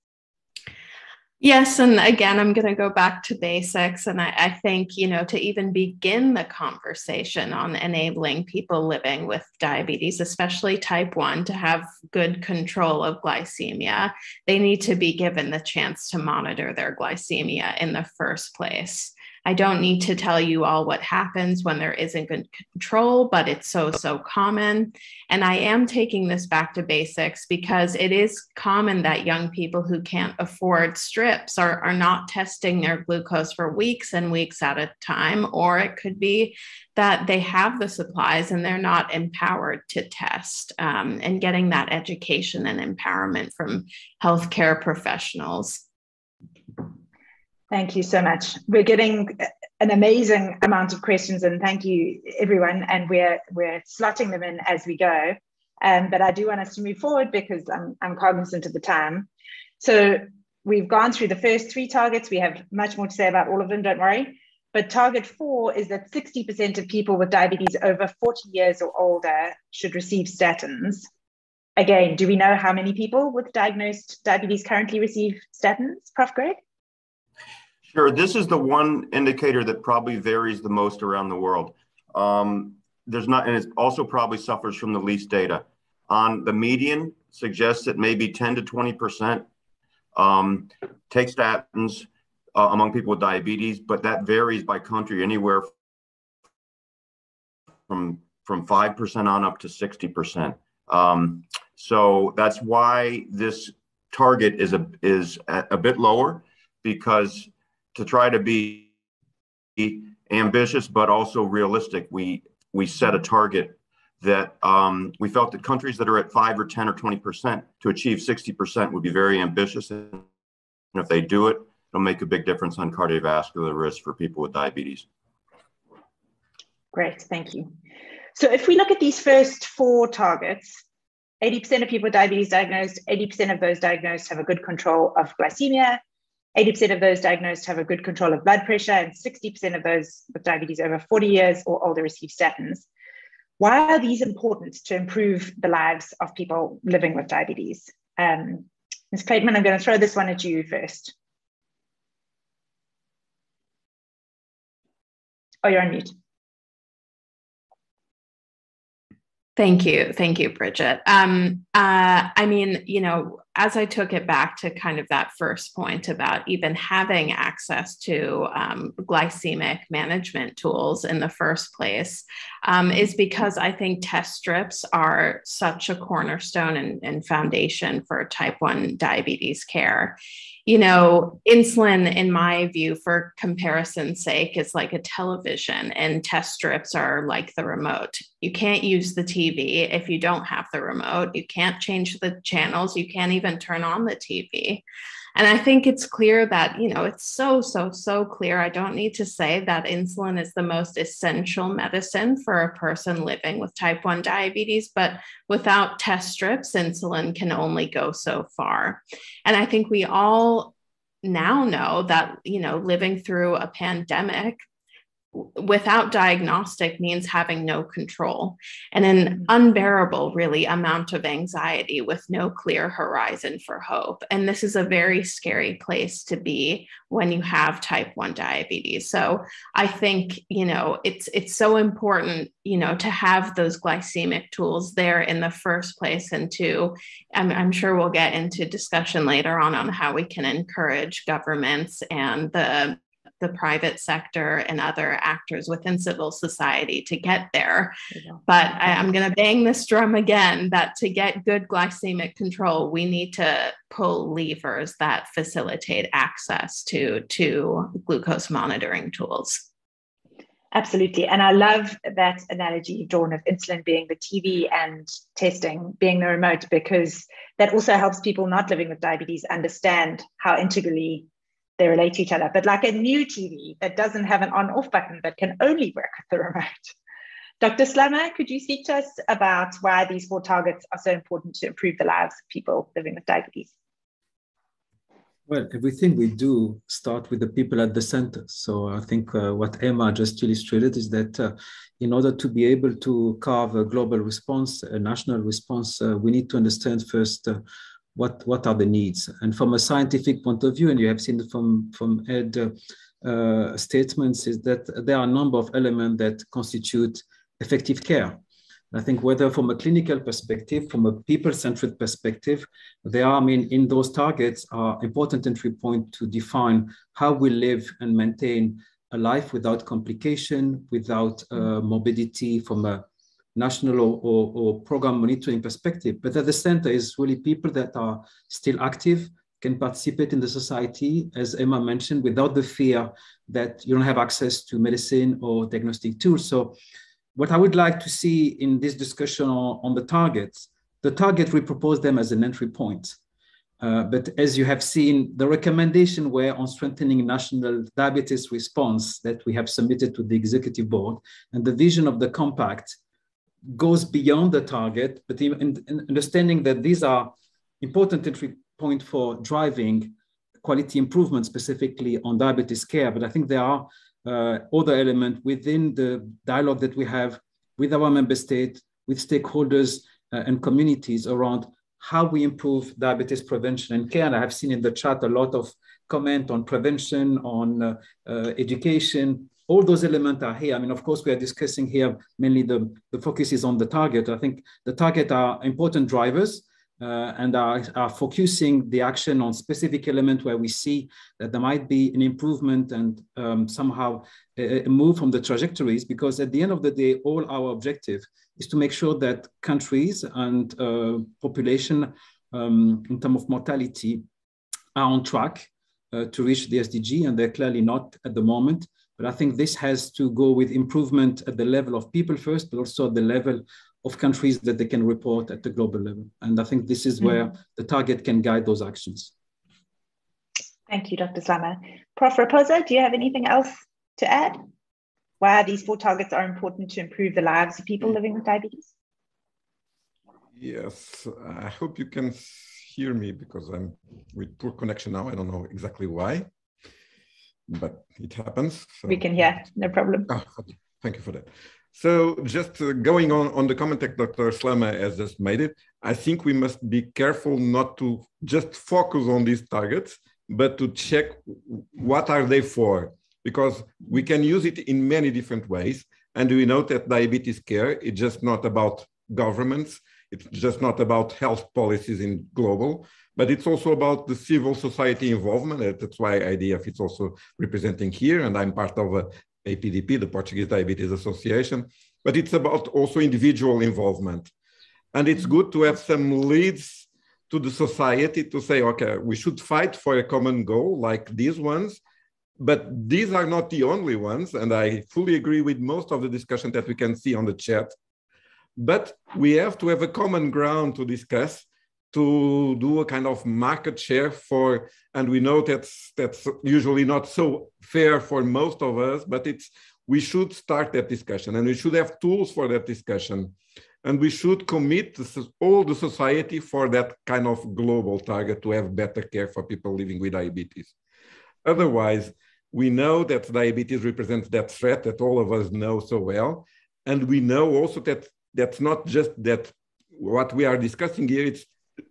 Yes, and again, I'm going to go back to basics. And I, I, think, you know, to even begin the conversation on enabling people living with diabetes, especially type 1, to have good control of glycemia, they need to be given the chance to monitor their glycemia in the first place. I don't need to tell you all what happens when there isn't good control, but it's so, so common. And I am taking this back to basics because it is common that young people who can't afford strips are, are not testing their glucose for weeks and weeks at a time. Or it could be that they have the supplies and they're not empowered to test um, and getting that education and empowerment from healthcare professionals. Thank you so much. We're getting an amazing amount of questions, and thank you, everyone. And we're we're slotting them in as we go. Um, but I do want us to move forward because I'm I'm cognizant of the time. So we've gone through the first three targets. We have much more to say about all of them. Don't worry. But target four is that 60% of people with diabetes over 40 years or older should receive statins. Again, do we know how many people with diagnosed diabetes currently receive statins, Prof. Gregg? Sure. This is the one indicator that probably varies the most around the world. Um, there's not, and it also probably suffers from the least data. On the median, suggests that maybe 10 to 20 percent um, take statins uh, among people with diabetes, but that varies by country, anywhere from from five percent on up to 60 percent. Um, so that's why this target is a is a, a bit lower because to try to be ambitious but also realistic, we we set a target that um, we felt that countries that are at five or 10 or 20 percent to achieve 60 percent would be very ambitious, and if they do it, it'll make a big difference on cardiovascular risk for people with diabetes. Great, thank you. So if we look at these first four targets, 80% of people with diabetes diagnosed, 80% of those diagnosed have a good control of glycemia. 80% of those diagnosed have a good control of blood pressure, and 60% of those with diabetes over 40 years or older receive statins. Why are these important to improve the lives of people living with diabetes? Um, Ms. Clayton, I'm going to throw this one at you first. Oh, you're on mute. Thank you. Thank you, Bridget. Um, uh, I mean, you know, as I took it back to kind of that first point about even having access to um, glycemic management tools in the first place, um, is because I think test strips are such a cornerstone and, and foundation for type 1 diabetes care you know, insulin, in my view, for comparison's sake, is like a television, and test strips are like the remote. You can't use the TV if you don't have the remote. You can't change the channels. You can't even turn on the TV. And I think it's clear that, you know, it's so, so, so clear. I don't need to say that insulin is the most essential medicine for a person living with type 1 diabetes, but without test strips, insulin can only go so far. And I think we all now know that, you know, living through a pandemic, without diagnostic means having no control and an mm-hmm. unbearable really amount of anxiety with no clear horizon for hope. And this is a very scary place to be when you have type 1 diabetes. So i think you know it's it's so important you know to have those glycemic tools there in the first place. And to I'm, I'm sure we'll get into discussion later on on how we can encourage governments and the the private sector and other actors within civil society to get there. But I, am going to bang this drum again that to get good glycemic control, we need to pull levers that facilitate access to, to glucose monitoring tools. Absolutely. And I love that analogy you've drawn of insulin being the TV and testing being the remote, because that also helps people not living with diabetes understand how integrally they relate to each other. But like a new TV that doesn't have an on off button that can only work with the remote. Dr. Slama, could you speak to us about why these four targets are so important to improve the lives of people living with diabetes? Well, everything we do start with the people at the center. So I think uh, what Emma just illustrated is that uh, in order to be able to carve a global response, a national response, uh, we need to understand first uh, what what are the needs? And from a scientific point of view and you have seen from from ed uh, statements is that there are a number of elements that constitute effective care. I think whether from a clinical perspective from a people-centered perspective there are i mean in those targets are important entry point to define how we live and maintain a life without complication without uh, morbidity from a national or, or, or, program monitoring perspective. But at the center is really people that are still active, can participate in the society, as Emma mentioned, without the fear that you don't have access to medicine or diagnostic tools. So what I would like to see in this discussion on, on the targets, the target, we propose them as an entry point. Uh, but as you have seen, the recommendation were on strengthening national diabetes response that we have submitted to the executive board. And the vision of the compact goes beyond the target, but in understanding that these are important entry point for driving quality improvement specifically on diabetes care. But I think there are uh, other elements within the dialogue that we have with our member state, with stakeholders uh, and communities around how we improve diabetes prevention and care. And I have seen in the chat a lot of comment on prevention, on uh, uh education, all those elements are here. I mean, of course, we are discussing here mainly the, the focus is on the target. I think the target are important drivers uh, and are, are focusing the action on specific element where we see that there might be an improvement and um, somehow a, a, move from the trajectories because at the end of the day, all our objective is to make sure that countries and uh, population um, in terms of mortality are on track uh, to reach the SDG and they're clearly not at the moment. But I think this has to go with improvement at the level of people first, but also at the level of countries that they can report at the global level. And I think this is where mm. the target can guide those actions. Thank you, Dr. Slama. Prof. Raposo, do you have anything else to add? Why these four targets are important to improve the lives of people living with diabetes? Yes, I hope you can hear me because I'm with poor connection now. I don't know exactly why, but it happens. So. We can hear, no problem. Oh, okay. Thank you for that. So just uh, going on, on the comment that Dr. Slama has just made it, I think we must be careful not to just focus on these targets, but to check what are they for, because we can use it in many different ways. And we know that diabetes care is just not about governments, it's just not about health policies in global, but it's also about the civil society involvement. That's why IDF is also representing here, and I'm part of uh, a APDP, the Portuguese Diabetes Association. But it's about also individual involvement, and it's good to have some leads to the society to say, okay, we should fight for a common goal like these ones, but these are not the only ones. And I fully agree with most of the discussion that we can see on the chat but we have to have a common ground to discuss to do a kind of market share for, and we know that's that's usually not so fair for most of us, but it's we should start that discussion and we should have tools for that discussion. And we should commit all the society for that kind of global target to have better care for people living with diabetes. Otherwise, we know that diabetes represents that threat that all of us know so well. And we know also that that's not just that what we are discussing here, it's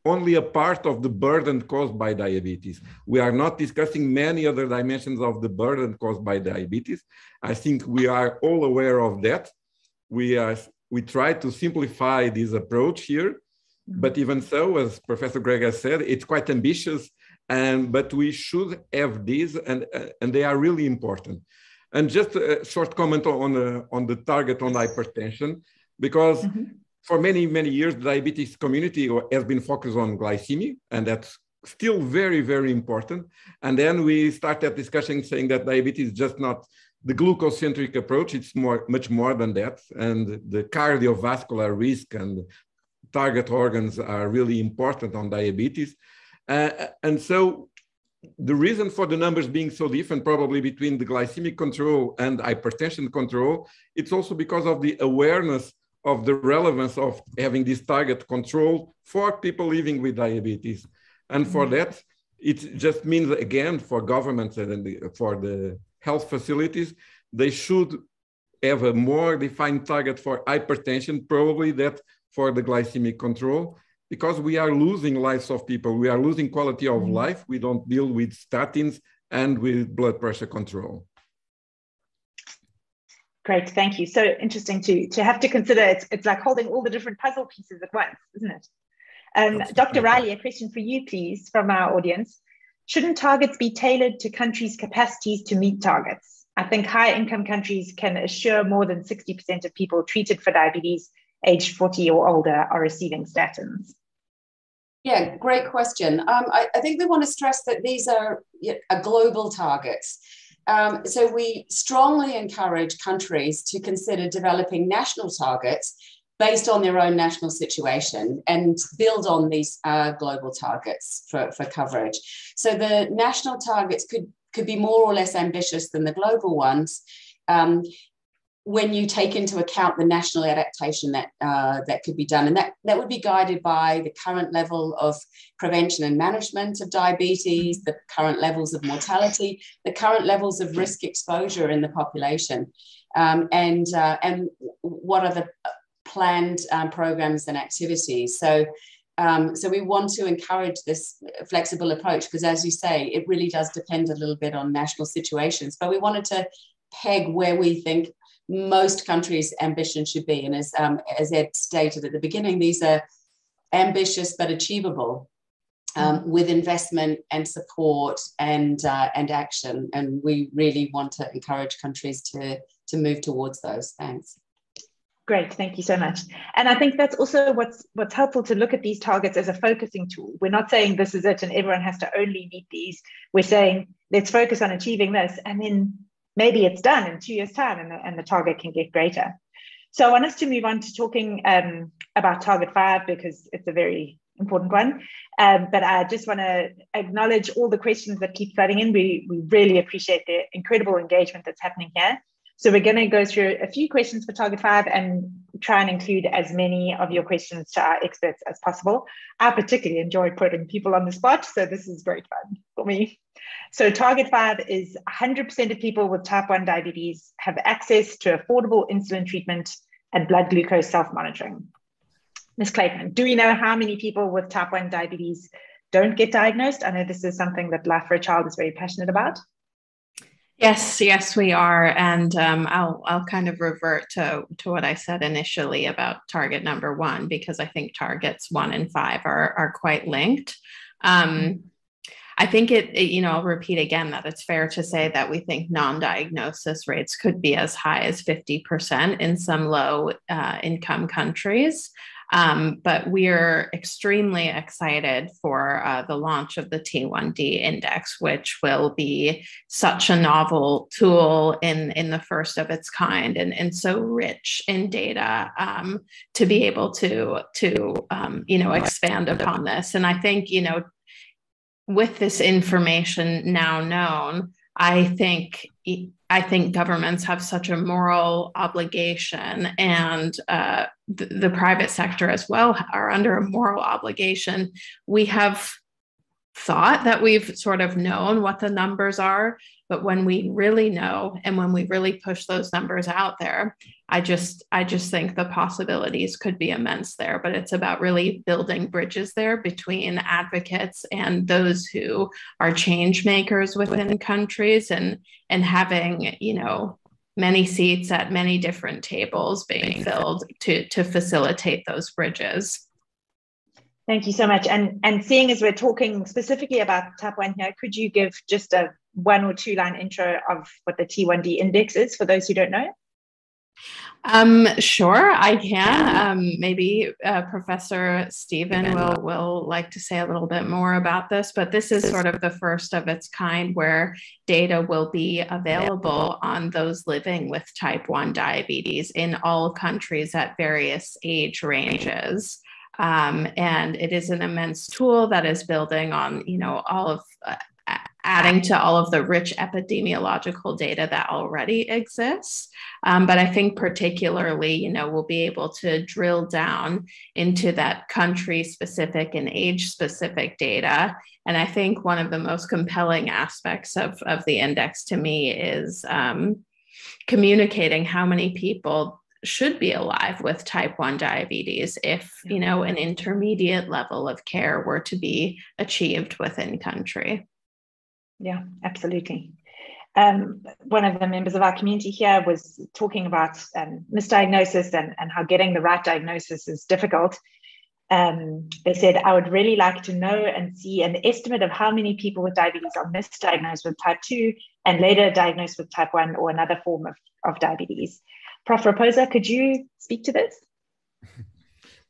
only a part of the burden caused by diabetes. We are not discussing many other dimensions of the burden caused by diabetes. I think we are all aware of that. We, are, we try to simplify this approach here, mm-hmm. but even so, as Professor Gregg has said, it's quite ambitious, and, but we should have these, and, and they are really important. And just a short comment on, uh, on the target on hypertension because mm-hmm. For many, many years, the diabetes community has been focused on glycemia, and that's still very, very important. And then we start that discussion saying that diabetes is just not the glucocentric approach, it's more, much more than that. And the cardiovascular risk and target organs are really important on diabetes. Uh, and so the reason for the numbers being so different probably between the glycemic control and hypertension control, it's also because of the awareness of the relevance of having this target control for people living with diabetes. And for mm-hmm. that, it just means, again, for governments and for the health facilities, they should have a more defined target for hypertension, probably that for the glycemic control, because we are losing lives of people. We are losing quality of mm-hmm. life. We don't deal with statins and with blood pressure control. Great, thank you. So interesting to to have to consider. It's it's like holding all the different puzzle pieces at once, isn't it? Um, Dr. Riley, a question for you, please, from our audience. Shouldn't targets be tailored to countries' capacities to meet targets? I think high income countries can assure more than 60% of people treated for diabetes aged 40 or older are receiving statins. Yeah, great question. Um, I, I, think we want to stress that these are, are global targets. Um, so we strongly encourage countries to consider developing national targets based on their own national situation and build on these uh, global targets for, for coverage. So the national targets could, could be more or less ambitious than the global ones. Um, when you take into account the national adaptation that uh, that could be done, and that that would be guided by the current level of prevention and management of diabetes, the current levels of mortality, the current levels of risk exposure in the population, um, and uh, and what are the planned um, programs and activities. So. Um, so we want to encourage this flexible approach because, as you say, it really does depend a little bit on national situations. But we wanted to peg where we think most countries' ambition should be. And as, um, as Ed stated at the beginning, these are ambitious but achievable um, with investment and support and, uh, and action. And we really want to encourage countries to, to move towards those. Thanks. Great, thank you so much. And I think that's also what's what's helpful to look at these targets as a focusing tool. We're not saying this is it and everyone has to only meet these. We're saying let's focus on achieving this and then maybe it's done in two years' time and the, and the target can get greater. So I want us to move on to talking um, about target five because it's a very important one. Um, but I just want to acknowledge all the questions that keep flooding in. We, we really appreciate the incredible engagement that's happening here. So we're going to go through a few questions for target five and try and include as many of your questions to our experts as possible. I particularly enjoy putting people on the spot, so this is great fun for me. So target five is 100% of people with type 1 diabetes have access to affordable insulin treatment and blood glucose self-monitoring. Ms. Clayton, do we know how many people with type 1 diabetes don't get diagnosed? I know this is something that Life for a Child is very passionate about. Yes, yes, we are, and um, I'll I'll kind of revert to to what I said initially about target number one because I think targets one and five are are quite linked. Um, I think it, it, you know, I'll repeat again that it's fair to say that we think non-diagnosis rates could be as high as 50% in some low uh, income countries. Um, but we're extremely excited for uh, the launch of the T1D index, which will be such a novel tool in, in the first of its kind and, and so rich in data um, to be able to, to um, you know, expand upon this. And I think, you know, with this information now known, I think I think governments have such a moral obligation, and uh, the, the private sector as well are under a moral obligation. We have thought that we've sort of known what the numbers are, but when we really know and when we really push those numbers out there, I just I just think the possibilities could be immense there. But it's about really building bridges there between advocates and those who are change makers within countries and and having, you know, many seats at many different tables being filled to to facilitate those bridges. Thank you so much. And, and seeing as we're talking specifically about type 1 here, could you give just a one or two line intro of what the T1D index is for those who don't know? Um, sure, I can. Um, maybe uh, Professor Stephen will will like to say a little bit more about this, but this is sort of the first of its kind where data will be available on those living with type 1 diabetes in all countries at various age ranges. Um, and it is an immense tool that is building on, you know, all of uh, adding to all of the rich epidemiological data that already exists. Um, but I think particularly, you know, we'll be able to drill down into that country specific and age specific data. And I think one of the most compelling aspects of, of the index to me is um, communicating how many people should be alive with type 1 diabetes if you know an intermediate level of care were to be achieved within country yeah absolutely um, one of the members of our community here was talking about um, misdiagnosis and, and how getting the right diagnosis is difficult um, they said i would really like to know and see an estimate of how many people with diabetes are misdiagnosed with type 2 and later diagnosed with type 1 or another form of, of diabetes Prof. Raposo, could you speak to this?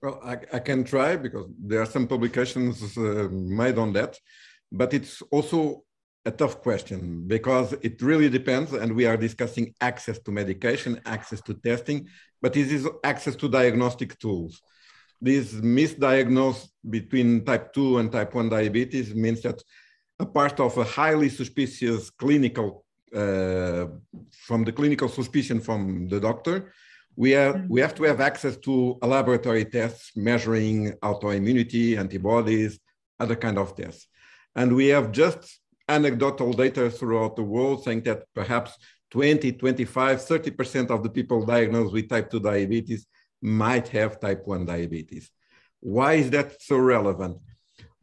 Well, I, I can try because there are some publications uh, made on that, but it's also a tough question because it really depends. And we are discussing access to medication, access to testing, but it is access to diagnostic tools. This misdiagnosis between type 2 and type 1 diabetes means that a part of a highly suspicious clinical uh, from the clinical suspicion from the doctor, we have, we have to have access to laboratory tests measuring autoimmunity, antibodies, other kind of tests. And we have just anecdotal data throughout the world saying that perhaps 20, 25, 30% of the people diagnosed with type 2 diabetes might have type 1 diabetes. Why is that so relevant?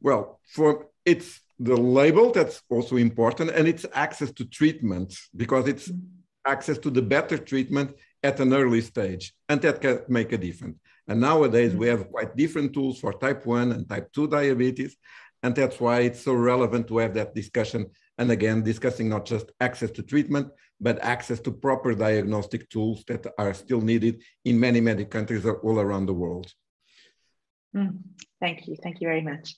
Well, for it's the label that's also important and it's access to treatment because it's access to the better treatment at an early stage and that can make a difference and nowadays we have quite different tools for type 1 and type 2 diabetes and that's why it's so relevant to have that discussion and again discussing not just access to treatment but access to proper diagnostic tools that are still needed in many many countries all around the world mm. Thank you. Thank you very much.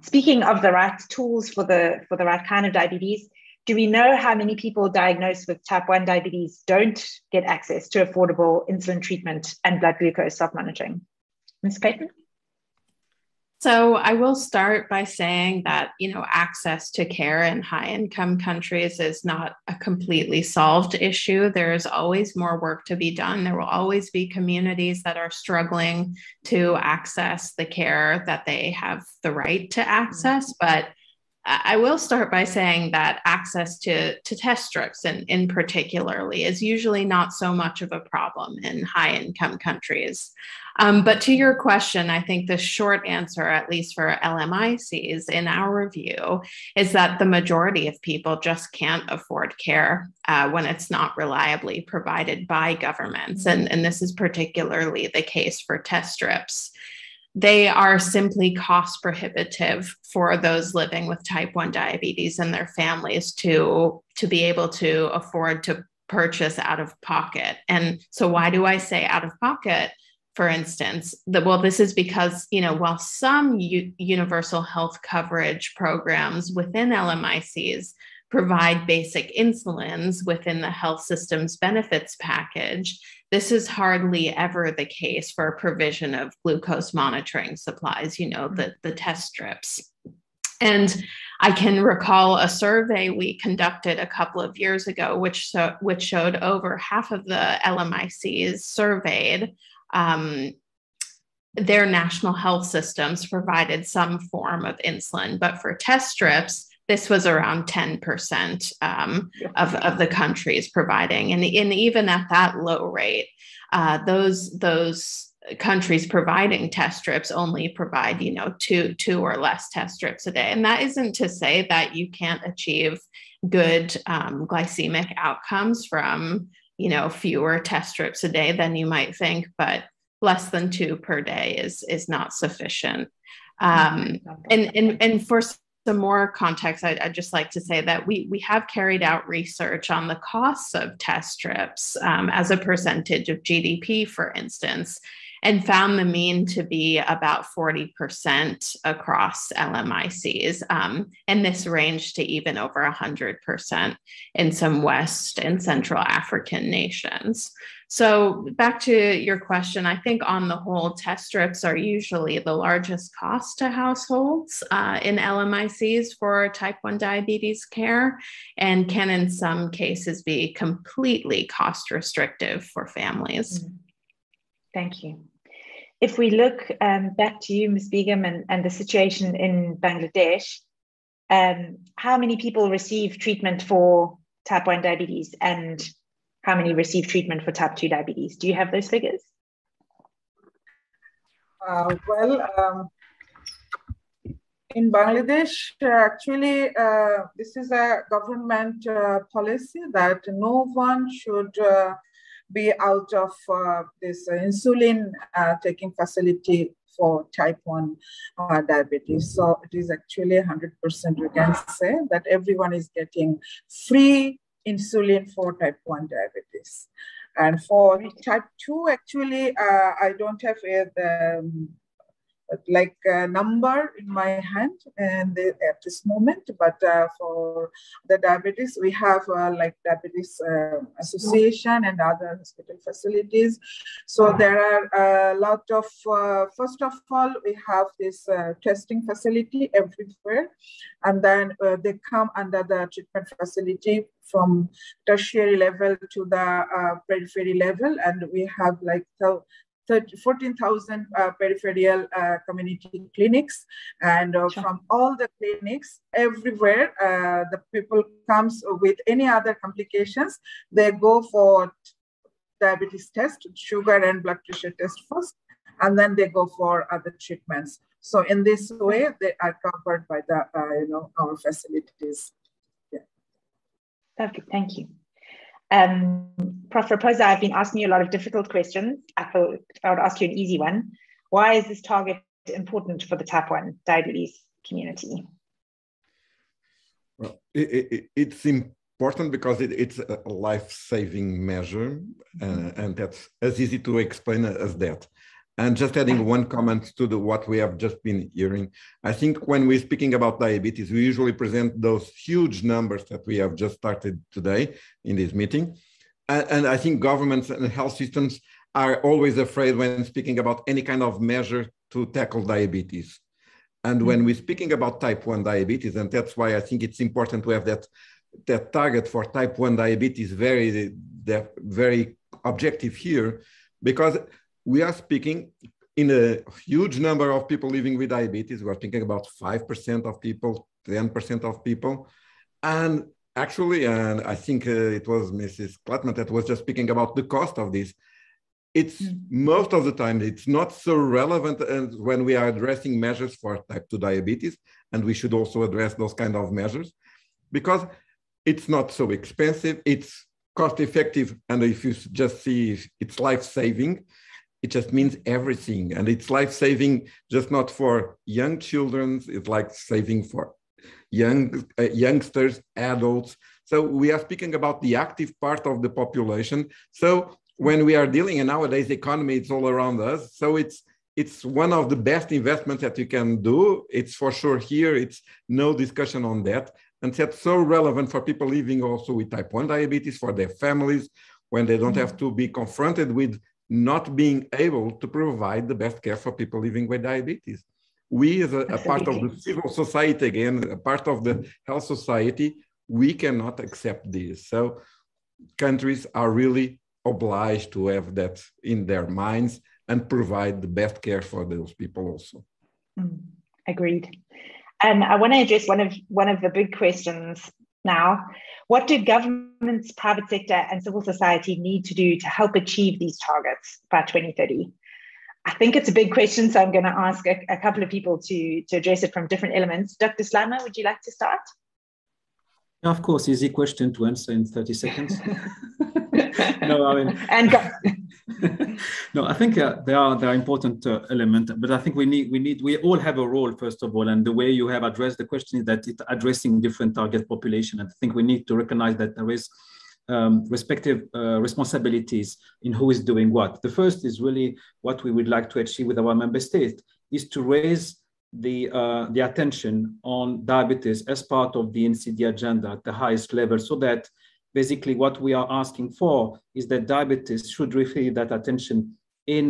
Speaking of the right tools for the for the right kind of diabetes, do we know how many people diagnosed with type 1 diabetes don't get access to affordable insulin treatment and blood glucose self-monitoring? Ms. Clayton? So I will start by saying that you know access to care in high income countries is not a completely solved issue. There is always more work to be done. There will always be communities that are struggling to access the care that they have the right to mm-hmm. access, but I will start by saying that access to, to test strips in, in particularly is usually not so much of a problem in high income countries. Um, but to your question, I think the short answer, at least for LMICs in our review, is that the majority of people just can't afford care uh, when it's not reliably provided by governments. And, and this is particularly the case for test strips they are simply cost prohibitive for those living with type 1 diabetes and their families to to be able to afford to purchase out of pocket. And so why do i say out of pocket? For instance that well this is because you know while some u- universal health coverage programs within lmics provide basic insulins within the health system's benefits package this is hardly ever the case for provision of glucose monitoring supplies, you know, the, the test strips. And I can recall a survey we conducted a couple of years ago, which, so, which showed over half of the LMICs surveyed um, their national health systems provided some form of insulin. But for test strips, this was around 10% um, of, of the countries providing. And, and even at that low rate, uh, those, those countries providing test strips only provide, you know, two, two or less test strips a day. And that isn't to say that you can't achieve good um, glycemic outcomes from, you know, fewer test strips a day than you might think, but less than two per day is, is not sufficient. Um, and, and, and for some more context, I'd, I'd, just like to say that we, we have carried out research on the costs of test strips um, as a percentage of GDP, for instance, and found the mean to be about 40% across LMICs. Um, and this ranged to even over 100% in some West and Central African nations. So, back to your question, I think on the whole, test strips are usually the largest cost to households uh, in LMICs for type 1 diabetes care and can, in some cases, be completely cost restrictive for families. Mm-hmm. Thank you. If we look um, back to you, Ms. Begum, and, and the situation in Bangladesh, um, how many people receive treatment for type 1 diabetes and how many receive treatment for type 2 diabetes? Do you have those figures? Uh, well, um, in Bangladesh, actually, uh, this is a government uh, policy that no one should uh, be out of uh, this insulin uh, taking facility for type 1 uh, diabetes. So it is actually 100% we can say that everyone is getting free insulin for type 1 diabetes. And for type 2, actually, uh, I don't have uh, the um, like a number in my hand and at this moment but uh, for the diabetes we have uh, like diabetes uh, association and other hospital facilities. So there are a lot of uh, first of all we have this uh, testing facility everywhere. And then uh, they come under the treatment facility from tertiary level to the periphery level. And we have like 14,000 uh, peripheral uh, community clinics. And uh, sure. from all the clinics, everywhere, uh, the people comes with any other complications, they go for diabetes test, sugar and blood pressure test first, and then they go for other treatments. So in this way, they are covered by the, uh, you know, our facilities. Yeah. Perfect, thank you. Um, Prof. Raposo, I've been asking you a lot of difficult questions. I thought I would ask you an easy one. Why is this target important for the type 1 diabetes community? Well, it, it, it's important because it, it's a life-saving measure, uh, and that's as easy to explain as that. And just adding one comment to the, what we have just been hearing, I think when we're speaking about diabetes, we usually present those huge numbers that we have just started today in this meeting. And, and I think governments and health systems are always afraid when speaking about any kind of measure to tackle diabetes. And when we're speaking about type 1 diabetes, and that's why I think it's important to have that, that target for type 1 diabetes very, very objective here, because we are speaking in a huge number of people living with diabetes. We're thinking about 5% of people, 10% of people. And actually, and I think uh, it was Mrs. Klatman that was just speaking about the cost of this it's mm. most of the time it's not so relevant as when we are addressing measures for type 2 diabetes and we should also address those kind of measures because it's not so expensive it's cost effective and if you just see it's life saving it just means everything and it's life saving just not for young children it's like saving for young uh, youngsters adults so we are speaking about the active part of the population so when we are dealing in nowadays economy, it's all around us. So it's it's one of the best investments that you can do. It's for sure here. It's no discussion on that. And that's so relevant for people living also with type 1 diabetes, for their families, when they don't have to be confronted with not being able to provide the best care for people living with diabetes. We, as a, a part of the civil society, again, a part of the health society, we cannot accept this. So countries are really obliged to have that in their minds and provide the best care for those people also. Mm, agreed. And I want to address one of one of the big questions now. What do governments, private sector, and civil society need to do to help achieve these targets by 2030? I think it's a big question, so I'm going to ask a, a couple of people to, to address it from different elements. Dr. Slama, would you like to start? Of course, easy question to answer in 30 seconds. no, I mean, and no, I think uh, there are there are important uh, element, but I think we need we need we all have a role first of all, and the way you have addressed the question is that it's addressing different target population. And I think we need to recognize that there is um, respective uh, responsibilities in who is doing what. The first is really what we would like to achieve with our member states is to raise the, uh, the attention on diabetes as part of the NCD agenda at the highest level so that basically what we are asking for is that diabetes should receive that attention in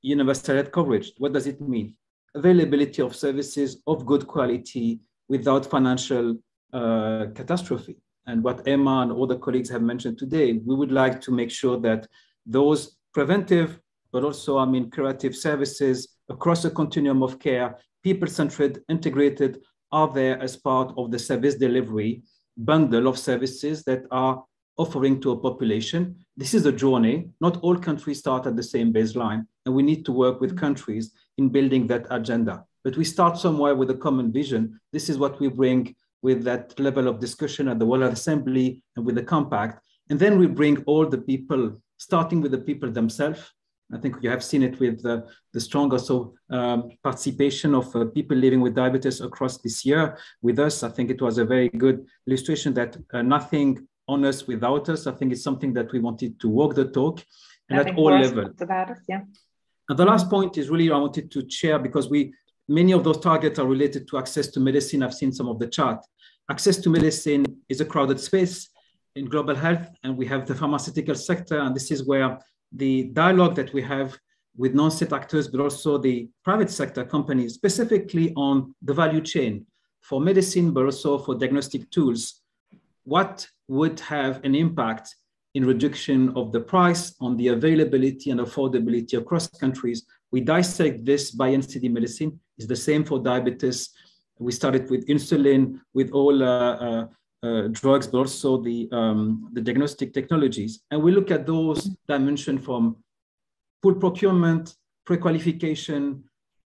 universal health coverage. What does it mean? Availability of services of good quality without financial uh, catastrophe. And what Emma and other colleagues have mentioned today, we would like to make sure that those preventive, but also, I mean, curative services across the continuum of care people-centered, integrated are there as part of the service delivery bundle of services that are offering to a population. This is a journey. Not all countries start at the same baseline, and we need to work with mm-hmm. countries in building that agenda. But we start somewhere with a common vision. This is what we bring with that level of discussion at the World Assembly and with the compact. And then we bring all the people, starting with the people themselves, I think you have seen it with uh, the strong also um, participation of uh, people living with diabetes across this year with us. I think it was a very good illustration that uh, nothing on us without us. I think it's something that we wanted to walk the talk and at all levels. About us, yeah. And the last point is really I wanted to share because we many of those targets are related to access to medicine. I've seen some of the chart. Access to medicine is a crowded space in global health, and we have the pharmaceutical sector, and this is where the dialogue that we have with non-state actors, but also the private sector companies, specifically on the value chain for medicine, but also for diagnostic tools, what would have an impact in reduction of the price on the availability and affordability across countries. We dissect this by NCD medicine. It's the same for diabetes. We started with insulin, with all uh, uh, uh, drugs, but also the, um, the diagnostic technologies. And we look at those dimensions from full procurement, pre-qualification,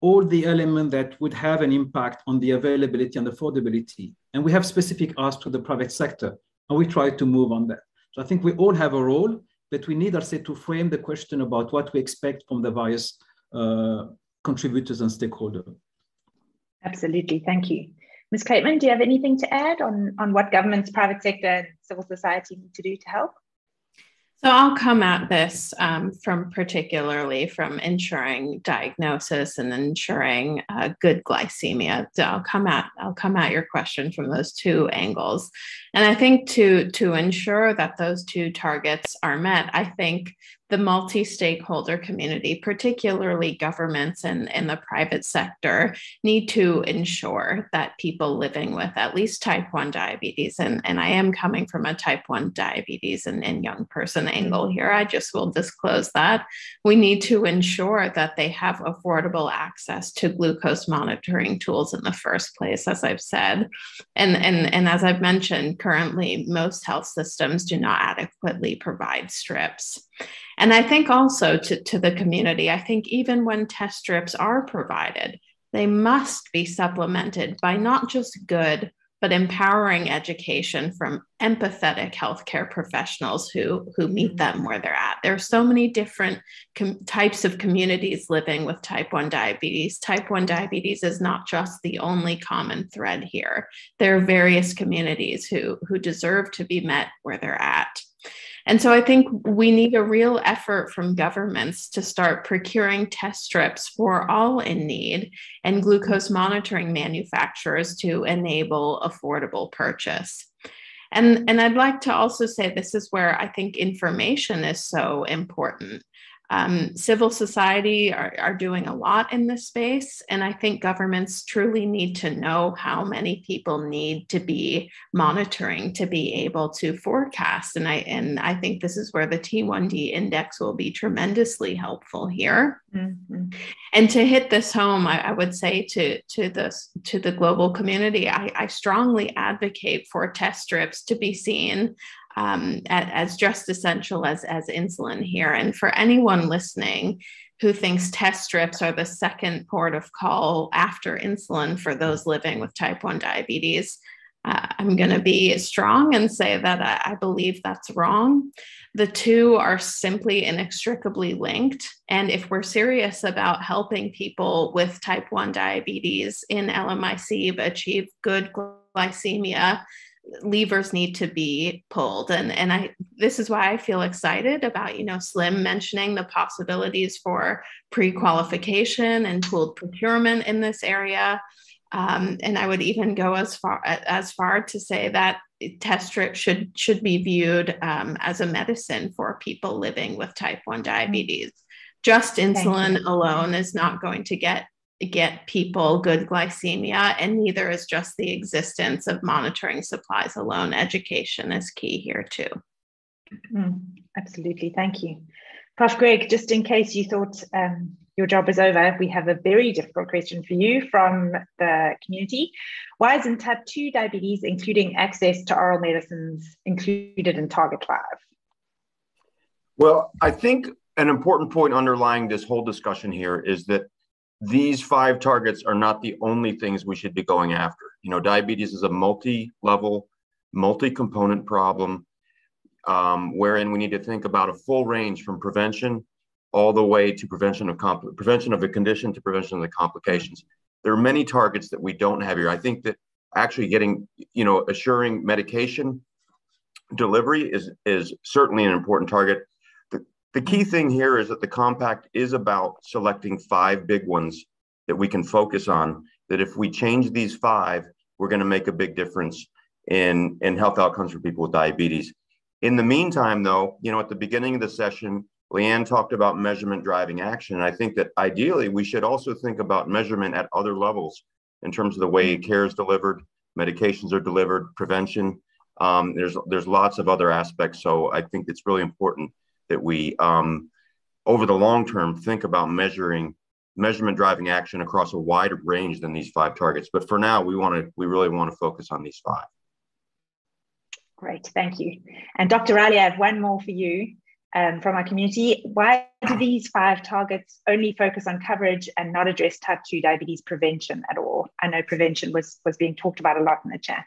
all the elements that would have an impact on the availability and affordability. And we have specific asks to the private sector, and we try to move on that. So I think we all have a role, but we need also to frame the question about what we expect from the various uh, contributors and stakeholders. Absolutely, thank you. Ms. Klatman, do you have anything to add on, on what governments, private sector, and civil society need to do to help? So I'll come at this um, from particularly from ensuring diagnosis and ensuring uh, good glycemia. So I'll come at I'll come at your question from those two angles, and I think to to ensure that those two targets are met, I think the multi-stakeholder community, particularly governments and, and the private sector, need to ensure that people living with at least type 1 diabetes, and, and I am coming from a type 1 diabetes and, and young person angle here, I just will disclose that. We need to ensure that they have affordable access to glucose monitoring tools in the first place, as I've said. And, and, and as I've mentioned, currently most health systems do not adequately provide strips. And I think also to, to the community, I think even when test strips are provided, they must be supplemented by not just good, but empowering education from empathetic healthcare professionals who, who meet mm-hmm. them where they're at. There are so many different com- types of communities living with type 1 diabetes. Type 1 diabetes is not just the only common thread here. There are various communities who, who deserve to be met where they're at. And so I think we need a real effort from governments to start procuring test strips for all in need and glucose monitoring manufacturers to enable affordable purchase. And, and I'd like to also say this is where I think information is so important. Um, civil society are, are doing a lot in this space, and I think governments truly need to know how many people need to be monitoring to be able to forecast. And I and I think this is where the T1D index will be tremendously helpful here. Mm-hmm. And to hit this home, I, I, would say to to this to the global community, I, I strongly advocate for test strips to be seen um, as just essential as, as insulin here. And for anyone listening who thinks test strips are the second port of call after insulin for those living with type 1 diabetes, uh, I'm going to be strong and say that I, I believe that's wrong. The two are simply inextricably linked. And if we're serious about helping people with type 1 diabetes in LMIC achieve good glycemia, levers need to be pulled. And and i this is why i feel excited about you know Slim mentioning the possibilities for pre-qualification and pooled procurement in this area. Um, and i would even go as far as far to say that test strip should should be viewed um, as a medicine for people living with type 1 diabetes. Just insulin alone is not going to get get people good glycemia, and neither is just the existence of monitoring supplies alone. Education is key here too. Mm, absolutely, thank you. Prof. Gregg, just in case you thought um, your job is over, we have a very difficult question for you from the community. Why isn't type 2 diabetes, including access to oral medicines, included in Target 5? Well, I think an important point underlying this whole discussion here is that these five targets are not the only things we should be going after. You know, diabetes is a multi-level, multi-component problem um, wherein we need to think about a full range from prevention all the way to prevention of compl- prevention of the condition to prevention of the complications. There are many targets that we don't have here. I think that actually getting, you know, assuring medication delivery is is certainly an important target. The key thing here is that the compact is about selecting five big ones that we can focus on. That if we change these five, we're going to make a big difference in, in health outcomes for people with diabetes. In the meantime, though, you know, at the beginning of the session, Leanne talked about measurement driving action. I think that ideally we should also think about measurement at other levels in terms of the way care is delivered, medications are delivered, prevention. Um, there's there's lots of other aspects. So I think it's really important that we, um, over the long term, think about measuring measurement driving action across a wider range than these five targets. But for now, we want to, we really want to focus on these five. Great, thank you. And Dr. Riley, I have one more for you um, from our community. Why do these five targets only focus on coverage and not address type 2 diabetes prevention at all? I know prevention was, was being talked about a lot in the chat.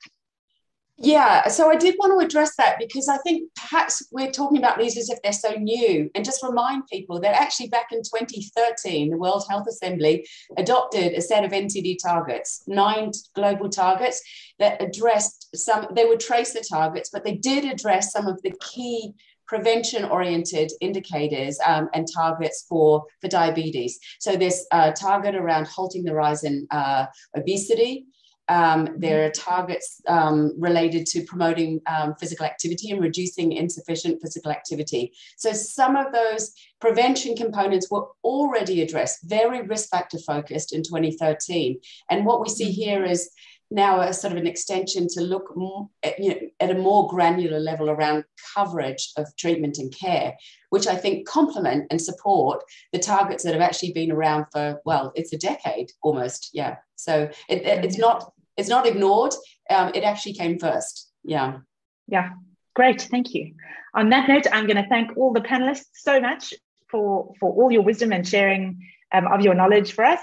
Yeah, so I did want to address that because I think perhaps we're talking about these as if they're so new, and just remind people that actually back in 2013, the World Health Assembly adopted a set of NCD targets, nine global targets that addressed some, they would trace the targets, but they did address some of the key prevention oriented indicators um, and targets for, for diabetes. So, this uh, target around halting the rise in uh, obesity Um, there are targets um, related to promoting um, physical activity and reducing insufficient physical activity. So some of those prevention components were already addressed, very risk factor focused in 2013. And what we see here is now a sort of an extension to look more, you know, at a more granular level around coverage of treatment and care, which I think complement and support the targets that have actually been around for well, it's a decade almost. Yeah, so it, it, it's not it's not ignored. Um, it actually came first. Yeah. Yeah. Great. Thank you. On that note, I'm going to thank all the panelists so much for for all your wisdom and sharing um, of your knowledge for us,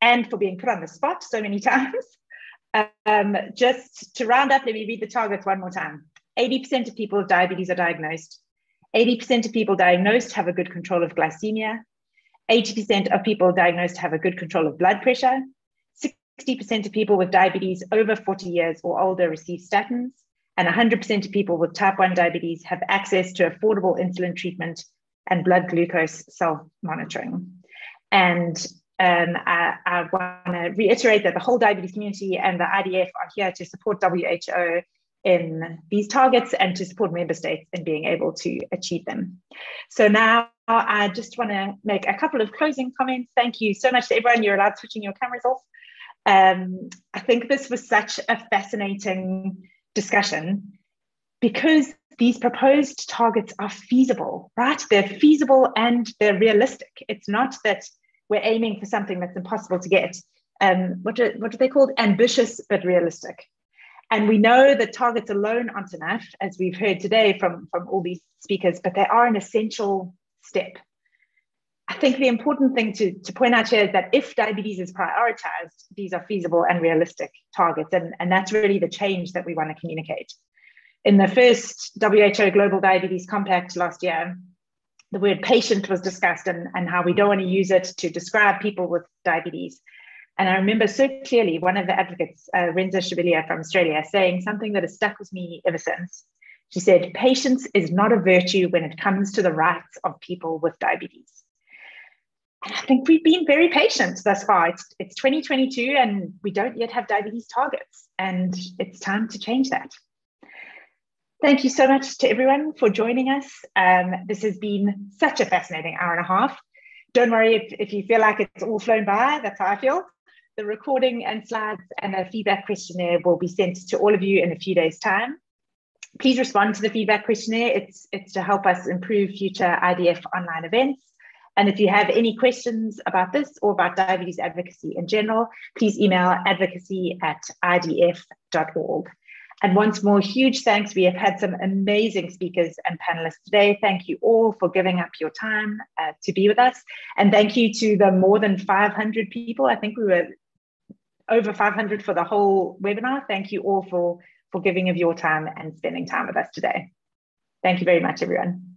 and for being put on the spot so many times. Um, just to round up, let me read the targets one more time. 80% of people with diabetes are diagnosed. 80% of people diagnosed have a good control of glycemia. 80% of people diagnosed have a good control of blood pressure. 60% of people with diabetes over 40 years or older receive statins. And 100% of people with type 1 diabetes have access to affordable insulin treatment and blood glucose self monitoring. And um, I, I want to reiterate that the whole diabetes community and the IDF are here to support WHO in these targets and to support member states in being able to achieve them. So now I just want to make a couple of closing comments. Thank you so much to everyone. You're allowed switching your cameras off. Um, I think this was such a fascinating discussion because these proposed targets are feasible, right? They're feasible and they're realistic. It's not that we're aiming for something that's impossible to get. Um, what, do, what are they called? Ambitious but realistic. And we know that targets alone aren't enough, as we've heard today from, from all these speakers, but they are an essential step. I think the important thing to, to point out here is that if diabetes is prioritized, these are feasible and realistic targets. And, and that's really the change that we want to communicate. In the first WHO Global Diabetes Compact last year, the word patient was discussed and, and how we don't want to use it to describe people with diabetes. And I remember so clearly one of the advocates, uh, Renza Scibilia from Australia, saying something that has stuck with me ever since. She said, Patience is not a virtue when it comes to the rights of people with diabetes. And I think we've been very patient thus far. It's, it's 2022 and we don't yet have diabetes targets, and it's time to change that. Thank you so much to everyone for joining us. Um, this has been such a fascinating hour and a half. Don't worry if, if you feel like it's all flown by, that's how I feel. The recording and slides and a feedback questionnaire will be sent to all of you in a few days' time. Please respond to the feedback questionnaire. It's, it's to help us improve future IDF online events. And if you have any questions about this or about diabetes advocacy in general, please email advocacy at idf.org. And once more, huge thanks. We have had some amazing speakers and panelists today. Thank you all for giving up your time uh, to be with us. And thank you to the more than 500 people. I think we were over 500 for the whole webinar. Thank you all for, for giving of your time and spending time with us today. Thank you very much, everyone.